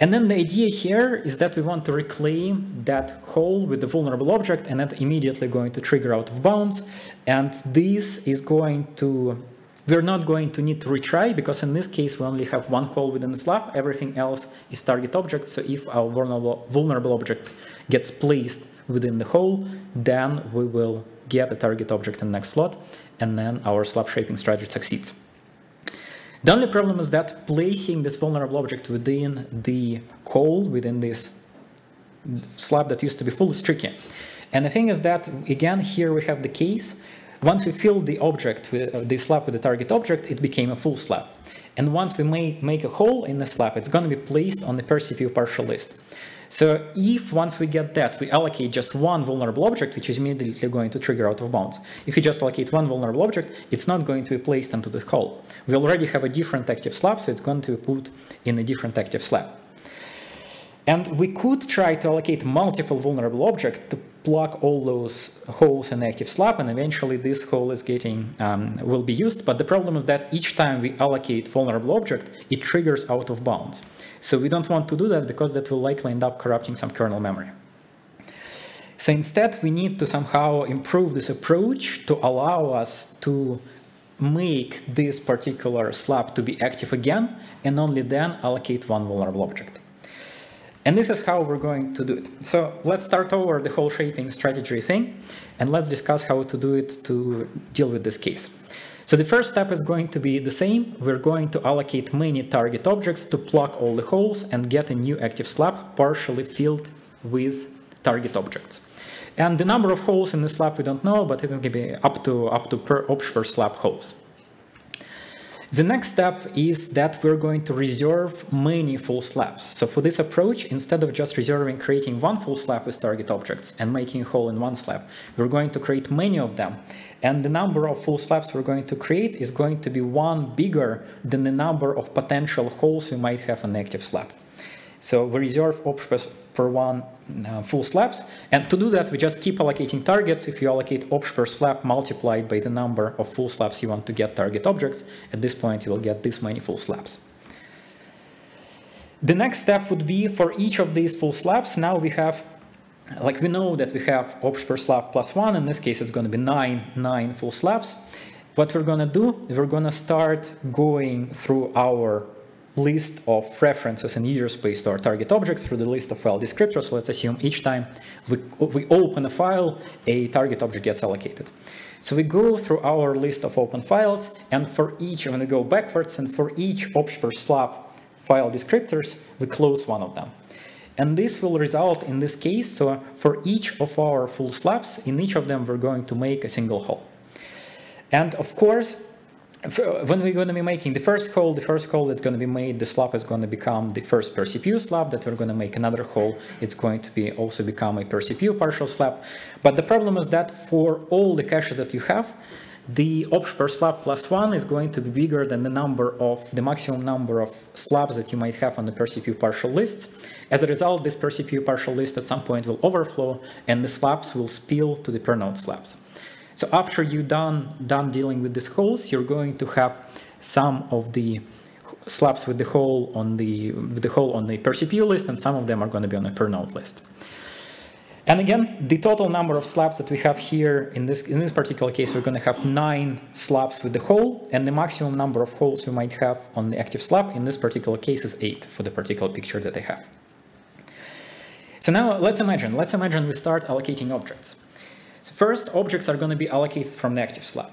And then the idea here is that we want to reclaim that hole with the vulnerable object and that immediately going to trigger out of bounds. And this is going to we're not going to need to retry because in this case we only have one hole within the slab, everything else is target object. So if our vulnerable, vulnerable object gets placed within the hole, then we will get a target object in the next slot, and then our slab shaping strategy succeeds. The only problem is that placing this vulnerable object within the hole, within this slab that used to be full is tricky. And the thing is that, again, here we have the case once we fill the object, with, uh, the slab with the target object, it became a full slab. And once we make, make a hole in the slab, it's going to be placed on the per CPU partial list. So if once we get that, we allocate just one vulnerable object, which is immediately going to trigger out of bounds. If we just allocate one vulnerable object, it's not going to be placed into the hole. We already have a different active slab, so it's going to be put in a different active slab. And we could try to allocate multiple vulnerable objects to plug all those holes in active slab, and eventually this hole is getting um, will be used. But the problem is that each time we allocate vulnerable object, it triggers out of bounds. So we don't want to do that because that will likely end up corrupting some kernel memory. So instead, we need to somehow improve this approach to allow us to make this particular slab to be active again, and only then allocate one vulnerable object. And this is how we're going to do it. So let's start over the whole shaping strategy thing, and let's discuss how to do it to deal with this case. So the first step is going to be the same. We're going to allocate many target objects to plug all the holes and get a new active slab partially filled with target objects. And the number of holes in the slab we don't know, but it can be up to up to per obj per slab holes. The next step is that we're going to reserve many full slabs. So for this approach, instead of just reserving creating one full slab with target objects and making a hole in one slab, we're going to create many of them. And the number of full slabs we're going to create is going to be one bigger than the number of potential holes we might have in the active slab. So we reserve obj per one Uh, full slabs. And to do that, we just keep allocating targets. If you allocate obj per slab multiplied by the number of full slabs you want to get target objects, at this point you will get this many full slabs. The next step would be for each of these full slabs, now we have, like we know that we have obj per slab plus one, in this case it's going to be nine, nine full slabs. What we're going to do, we're going to start going through our list of references in user space to our target objects through the list of file descriptors. So let's assume each time we, we open a file, a target object gets allocated. So we go through our list of open files, and for each, when we go backwards, and for each obj per slab file descriptors, we close one of them. And this will result in this case, so for each of our full slabs, in each of them, we're going to make a single hole. And of course, when we're going to be making the first hole, the first hole that's going to be made, the slab is going to become the first per CPU slab that we're going to make another hole. It's going to be also become a per CPU partial slab. But the problem is that for all the caches that you have, the obj per slab plus one is going to be bigger than the number of the maximum number of slabs that you might have on the per CPU partial list. As a result, this per CPU partial list at some point will overflow and the slabs will spill to the per node slabs. So after you're done, done dealing with these holes, you're going to have some of the slabs with the hole on the with the hole on the per CPU list, and some of them are going to be on a per node list. And again, the total number of slabs that we have here in this in this particular case, we're going to have nine slabs with the hole, and the maximum number of holes we might have on the active slab in this particular case is eight for the particular picture that I have. So now let's imagine, let's imagine we start allocating objects. So first, objects are going to be allocated from the active slab.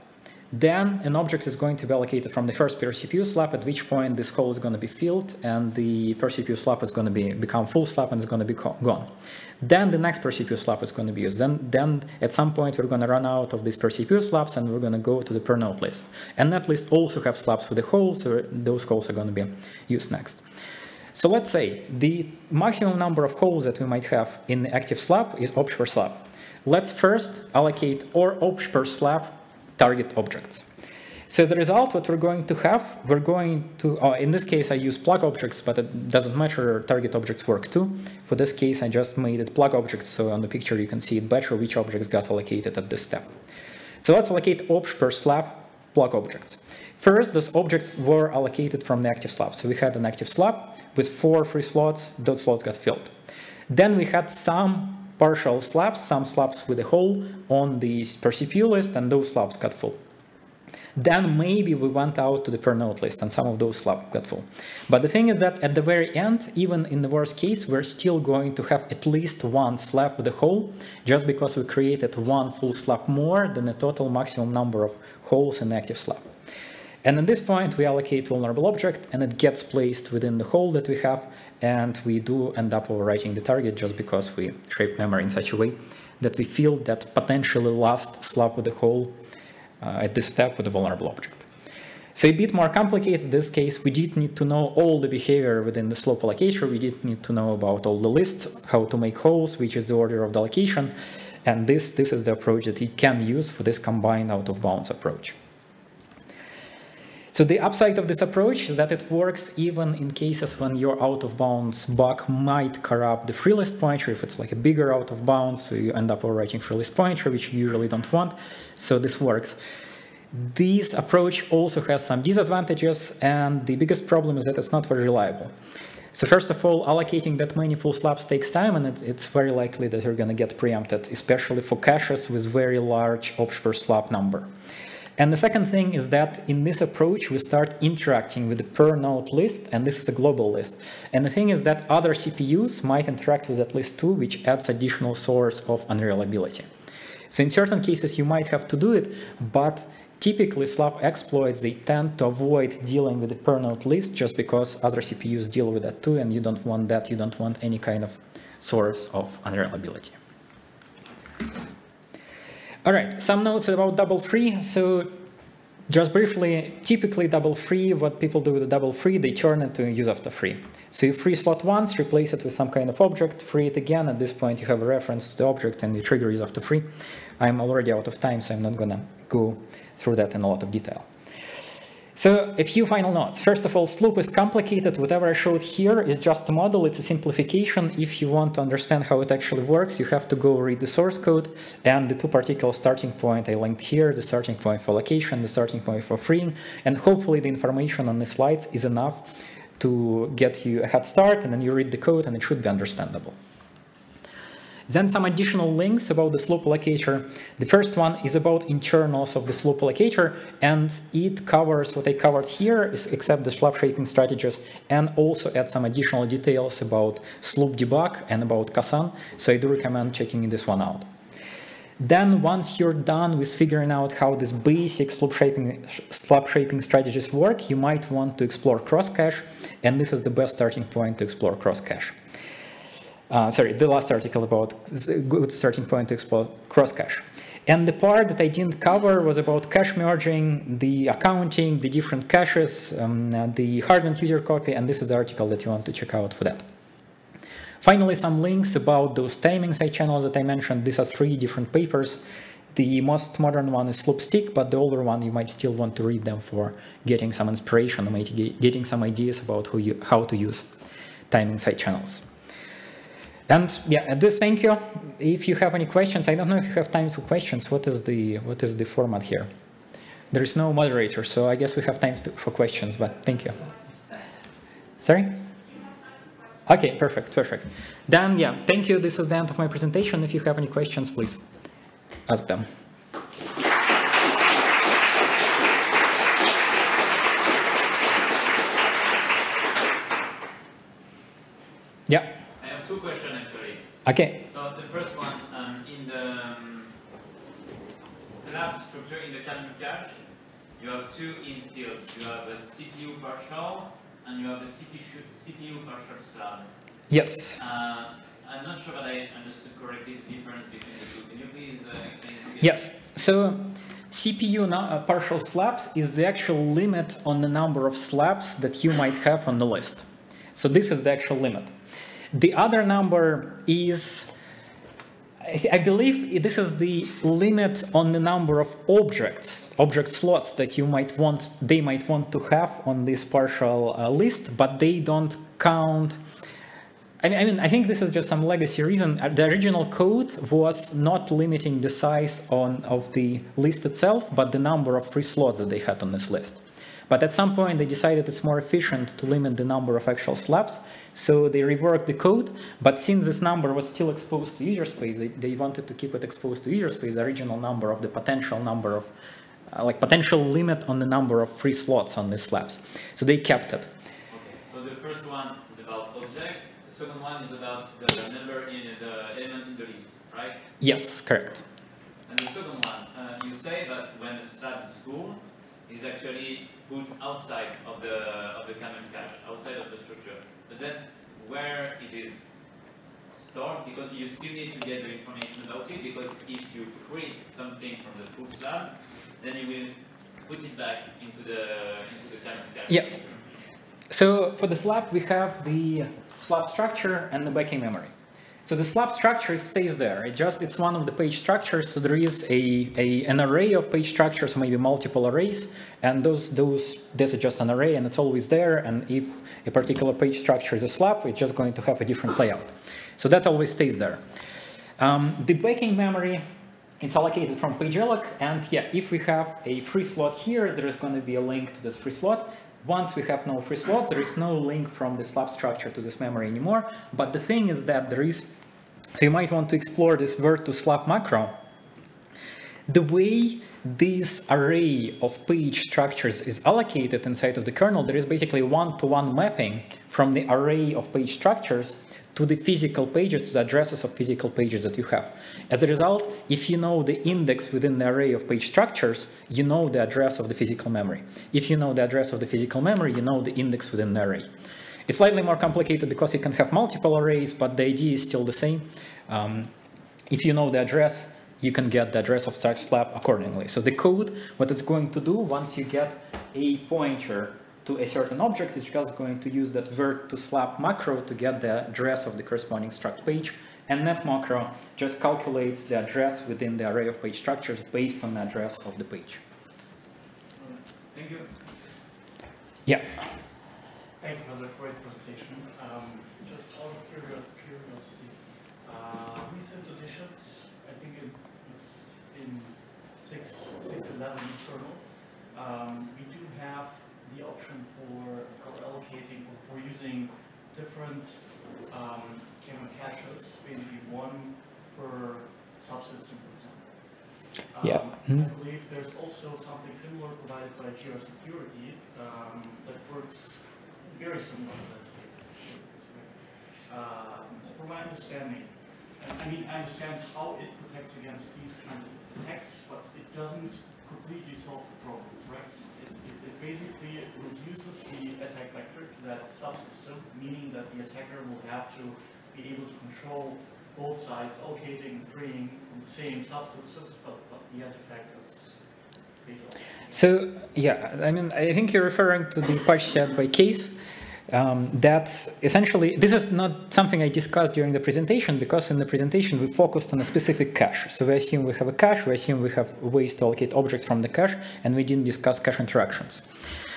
Then an object is going to be allocated from the first per CPU slab, at which point this hole is going to be filled and the per CPU slab is going to be become full slab and is going to be gone. Then the next per CPU slab is going to be used. Then, then at some point we're going to run out of these per CPU slabs and we're going to go to the per node list. And that list also have slabs with a hole, so those holes are going to be used next. So let's say the maximum number of holes that we might have in the active slab is per slab. Let's first allocate or obj per slab target objects. So a result, what we're going to have, we're going to, uh, in this case, I use plug objects, but it doesn't matter, target objects work too. For this case, I just made it plug objects, so on the picture you can see it better which objects got allocated at this step. So let's allocate obj per slab plug objects. First, those objects were allocated from the active slab. So we had an active slab with four free slots, those slots got filled. Then we had some partial slabs, some slabs with a hole on the per CPU list, and those slabs got full. Then maybe we went out to the per node list and some of those slabs got full. But the thing is that at the very end, even in the worst case, we're still going to have at least one slab with a hole, just because we created one full slab more than the total maximum number of holes in active slab. And at this point, we allocate vulnerable object and it gets placed within the hole that we have. And we do end up overwriting the target just because we shape memory in such a way that we fill that potentially last slab with the hole uh, at this step with a vulnerable object. So a bit more complicated in this case, we did need to know all the behavior within the slope allocator. We did need to know about all the lists, how to make holes, which is the order of the allocation. And this, this is the approach that you can use for this combined out of bounds approach. So the upside of this approach is that it works even in cases when your out of bounds bug might corrupt the free list pointer if it's like a bigger out of bounds, so you end up overwriting free list pointer, which you usually don't want. So this works. This approach also has some disadvantages, and the biggest problem is that it's not very reliable. So first of all, allocating that many full slabs takes time, and it, it's very likely that you're going to get preempted, especially for caches with very large ops per slab number. And the second thing is that in this approach, we start interacting with the per node list, and this is a global list. And the thing is that other CPUs might interact with that list too, which adds additional source of unreliability. So in certain cases, you might have to do it, but typically slab exploits, they tend to avoid dealing with the per node list just because other CPUs deal with that too, and you don't want that, you don't want any kind of source of unreliability. All right, some notes about double free. So just briefly, typically double free, what people do with the double free, they turn it to use after free. So you free slot once, replace it with some kind of object, free it again. At this point, you have a reference to the object and you trigger use after free. I'm already out of time, so I'm not gonna go through that in a lot of detail. So a few final notes. First of all, Sloop is complicated. Whatever I showed here is just a model. It's a simplification. If you want to understand how it actually works, you have to go read the source code and the two particular starting point I linked here, the starting point for allocation, the starting point for freeing, and hopefully the information on the slides is enough to get you a head start and then you read the code and it should be understandable. Then some additional links about the slope allocator. The first one is about internals of the slope allocator, and it covers what I covered here, except the slab shaping strategies, and also add some additional details about slope debug and about Kasan. So I do recommend checking this one out. Then once you're done with figuring out how this basic slab shaping, slab shaping strategies work, you might want to explore cross-cache, and this is the best starting point to explore cross-cache. Uh, sorry, the last article about good starting point to explore cross-cache. And the part that I didn't cover was about cache merging, the accounting, the different caches, um, the hardened user copy, and this is the article that you want to check out for that. Finally, some links about those timing side channels that I mentioned. These are three different papers. The most modern one is Sloopstick, but the older one you might still want to read them for getting some inspiration getting some ideas about you, how to use timing side channels. And yeah, at this, thank you. If you have any questions, I don't know if you have time for questions. What is the what is the format here? There is no moderator, so I guess we have time to, for questions. But thank you. Sorry. Okay, perfect, perfect. Then yeah, thank you. This is the end of my presentation. If you have any questions, please ask them. Yeah. Okay. So the first one, um, in the um, slab structure in the Canyon cache, you have two int fields. You have a CPU partial and you have a CPU, CPU partial slab. Yes. Uh, I'm not sure that I understood correctly the difference between the two. Can you please uh, explain it Yes. So CPU uh, partial slabs is the actual limit on the number of slabs that you might have on the list. So this is the actual limit. The other number is, I believe this is the limit on the number of objects, object slots that you might want, they might want to have on this partial uh, list, but they don't count. I mean, I think this is just some legacy reason. Uh, the original code was not limiting the size on of the list itself, but the number of free slots that they had on this list. But at some point, they decided it's more efficient to limit the number of actual slabs, so they reworked the code, but since this number was still exposed to user space, they, they wanted to keep it exposed to user space, the original number of the potential number of, uh, like potential limit on the number of free slots on these slabs. So they kept it. Okay, so the first one is about object, the second one is about the number in the element in the list, right? Yes, correct. And the second one, uh, you say that when the slab is full, is actually put outside of the of the Canyon cache, outside of the structure. But then where it is stored, because you still need to get the information about it, because if you free something from the full slab, then you will put it back into the into the cache. Yes. So for the slab, we have the slab structure and the backing memory. So the slab structure, it stays there. It just, it's one of the page structures. So there is a, a an array of page structures, maybe multiple arrays, and those, those, this is just an array and it's always there. And if a particular page structure is a slab, it's just going to have a different layout. So that always stays there. Um, the backing memory, it's allocated from PageAlloc, and yeah, if we have a free slot here, there is going to be a link to this free slot. Once we have no free slots, there is no link from the slab structure to this memory anymore. But the thing is that there is, so you might want to explore this vert to slab macro. The way this array of page structures is allocated inside of the kernel, there is basically one-to-one -one mapping from the array of page structures to the physical pages, to the addresses of physical pages that you have. As a result, if you know the index within the array of page structures, you know the address of the physical memory. If you know the address of the physical memory, you know the index within the array. It's slightly more complicated because you can have multiple arrays, but the idea is still the same. Um, if you know the address, you can get the address of such slab accordingly. So the code, what it's going to do once you get a pointer to a certain object, it's just going to use that vert to slap macro to get the address of the corresponding struct page. And that macro just calculates the address within the array of page structures based on the address of the page. Thank you. Yeah. Thank you for the great presentation. Um, just out of curiosity, uh, recent additions, I think it, it's in 6, 611 kernel, um, we do have the option for, for allocating or for using different um, caches, basically one per subsystem, for example. Um, yeah. Mm -hmm. I believe there's also something similar provided by GR Security um, that works very similar, let's say. Um, from my understanding, I mean, I understand how it protects against these kind of attacks, but it doesn't completely solve the problem, right? It basically reduces the attack vector to that subsystem, meaning that the attacker will have to be able to control both sides, allocating and freeing from the same subsystems, but, but the effect is fatal. So, yeah, I mean, I think you're referring to the patch set by case. Um, that's essentially, this is not something I discussed during the presentation because in the presentation we focused on a specific cache. So we assume we have a cache, we assume we have ways to allocate objects from the cache, and we didn't discuss cache interactions.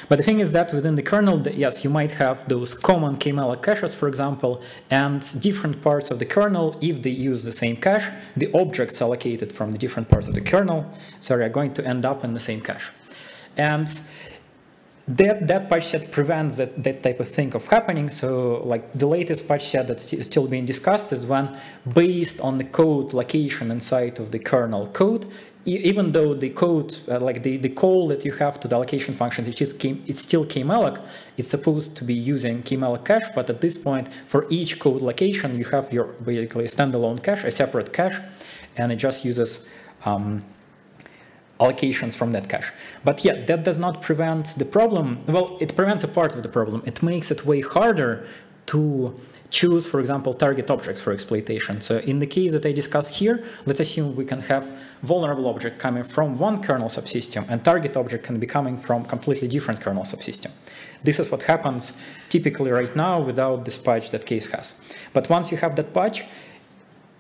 But the thing is that within the kernel, yes, you might have those common KML caches, for example, and different parts of the kernel, if they use the same cache, the objects allocated from the different parts of the kernel, sorry, are going to end up in the same cache. And that, that patch set prevents that, that type of thing of happening. So like the latest patch set that's still being discussed is one based on the code location inside of the kernel code, even though the code, uh, like the, the call that you have to the allocation functions, it is came, it's still kmalloc, it's supposed to be using kmalloc cache, but at this point, for each code location, you have your basically standalone cache, a separate cache, and it just uses um, allocations from that cache. But yeah, that does not prevent the problem. Well, it prevents a part of the problem. It makes it way harder to choose, for example, target objects for exploitation. So in the case that I discussed here, let's assume we can have vulnerable object coming from one kernel subsystem and target object can be coming from completely different kernel subsystem. This is what happens typically right now without this patch that case has. But once you have that patch,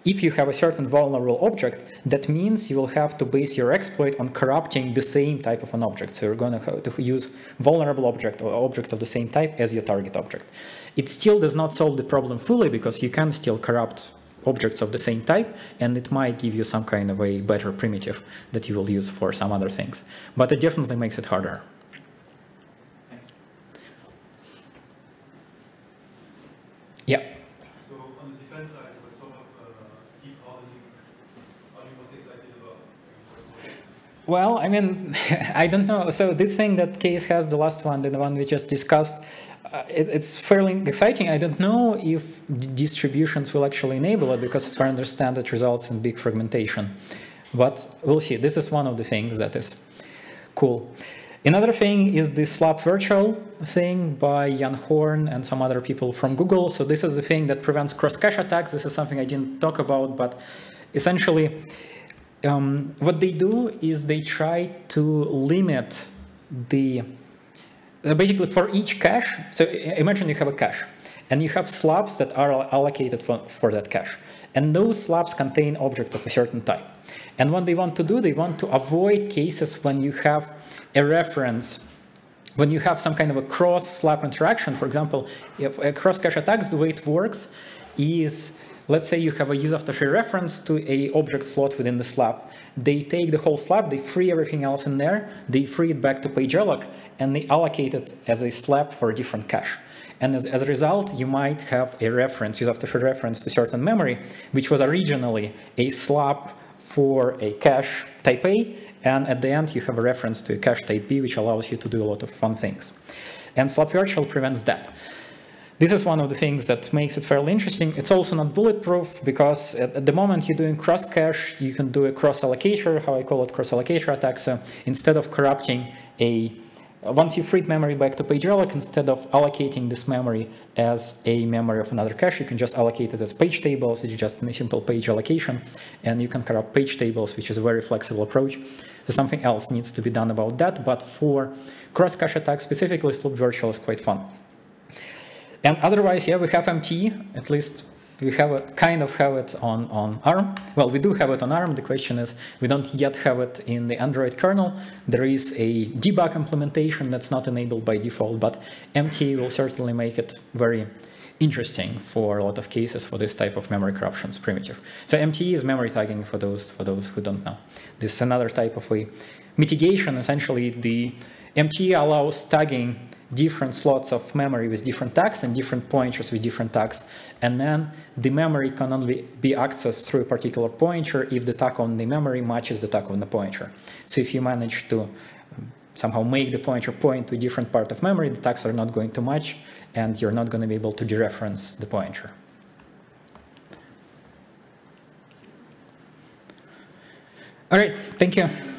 if you have a certain vulnerable object, that means you will have to base your exploit on corrupting the same type of an object. So you're going to use vulnerable object or object of the same type as your target object. It still does not solve the problem fully because you can still corrupt objects of the same type and it might give you some kind of a better primitive that you will use for some other things. But it definitely makes it harder. Yeah. Well, I mean, I don't know. So this thing that case has, the last one, the one we just discussed, uh, it, it's fairly exciting. I don't know if distributions will actually enable it because as far as I understand, it results in big fragmentation. But we'll see. This is one of the things that is cool. Another thing is the slab virtual thing by Jan Horn and some other people from Google. So this is the thing that prevents cross-cache attacks. This is something I didn't talk about, but essentially um, what they do is they try to limit the, uh, basically for each cache, so imagine you have a cache and you have slabs that are allocated for, for that cache. And those slabs contain objects of a certain type. And what they want to do, they want to avoid cases when you have a reference when you have some kind of a cross slab interaction, for example, if a cross cache attacks, the way it works is let's say you have a use after free reference to a object slot within the slab. They take the whole slab, they free everything else in there, they free it back to pagealloc, and they allocate it as a slab for a different cache. And as, as, a result, you might have a reference, use after free reference to certain memory, which was originally a slab for a cache type A, and at the end you have a reference to a cache type B, which allows you to do a lot of fun things. And slab virtual prevents that. This is one of the things that makes it fairly interesting. It's also not bulletproof because at, the moment you're doing cross cache, you can do a cross allocator, how I call it cross allocator attack. So instead of corrupting a once you freed memory back to pagealloc, instead of allocating this memory as a memory of another cache, you can just allocate it as page tables. It's just a simple page allocation, and you can corrupt page tables, which is a very flexible approach. So something else needs to be done about that, but for cross-cache attacks specifically, Sloop Virtual is quite fun. And otherwise, yeah, we have MT, at least we have it, kind of have it on, on ARM. Well, we do have it on ARM. The question is, we don't yet have it in the Android kernel. There is a debug implementation that's not enabled by default, but MT will certainly make it very interesting for a lot of cases for this type of memory corruptions primitive. So MT is memory tagging for those for those who don't know. This is another type of a mitigation. Essentially, the MT allows tagging different slots of memory with different tags and different pointers with different tags. And then the memory can only be accessed through a particular pointer if the tag on the memory matches the tag on the pointer. So if you manage to um, somehow make the pointer point to a different part of memory, the tags are not going to match, and you're not going to be able to dereference the pointer. All right, thank you.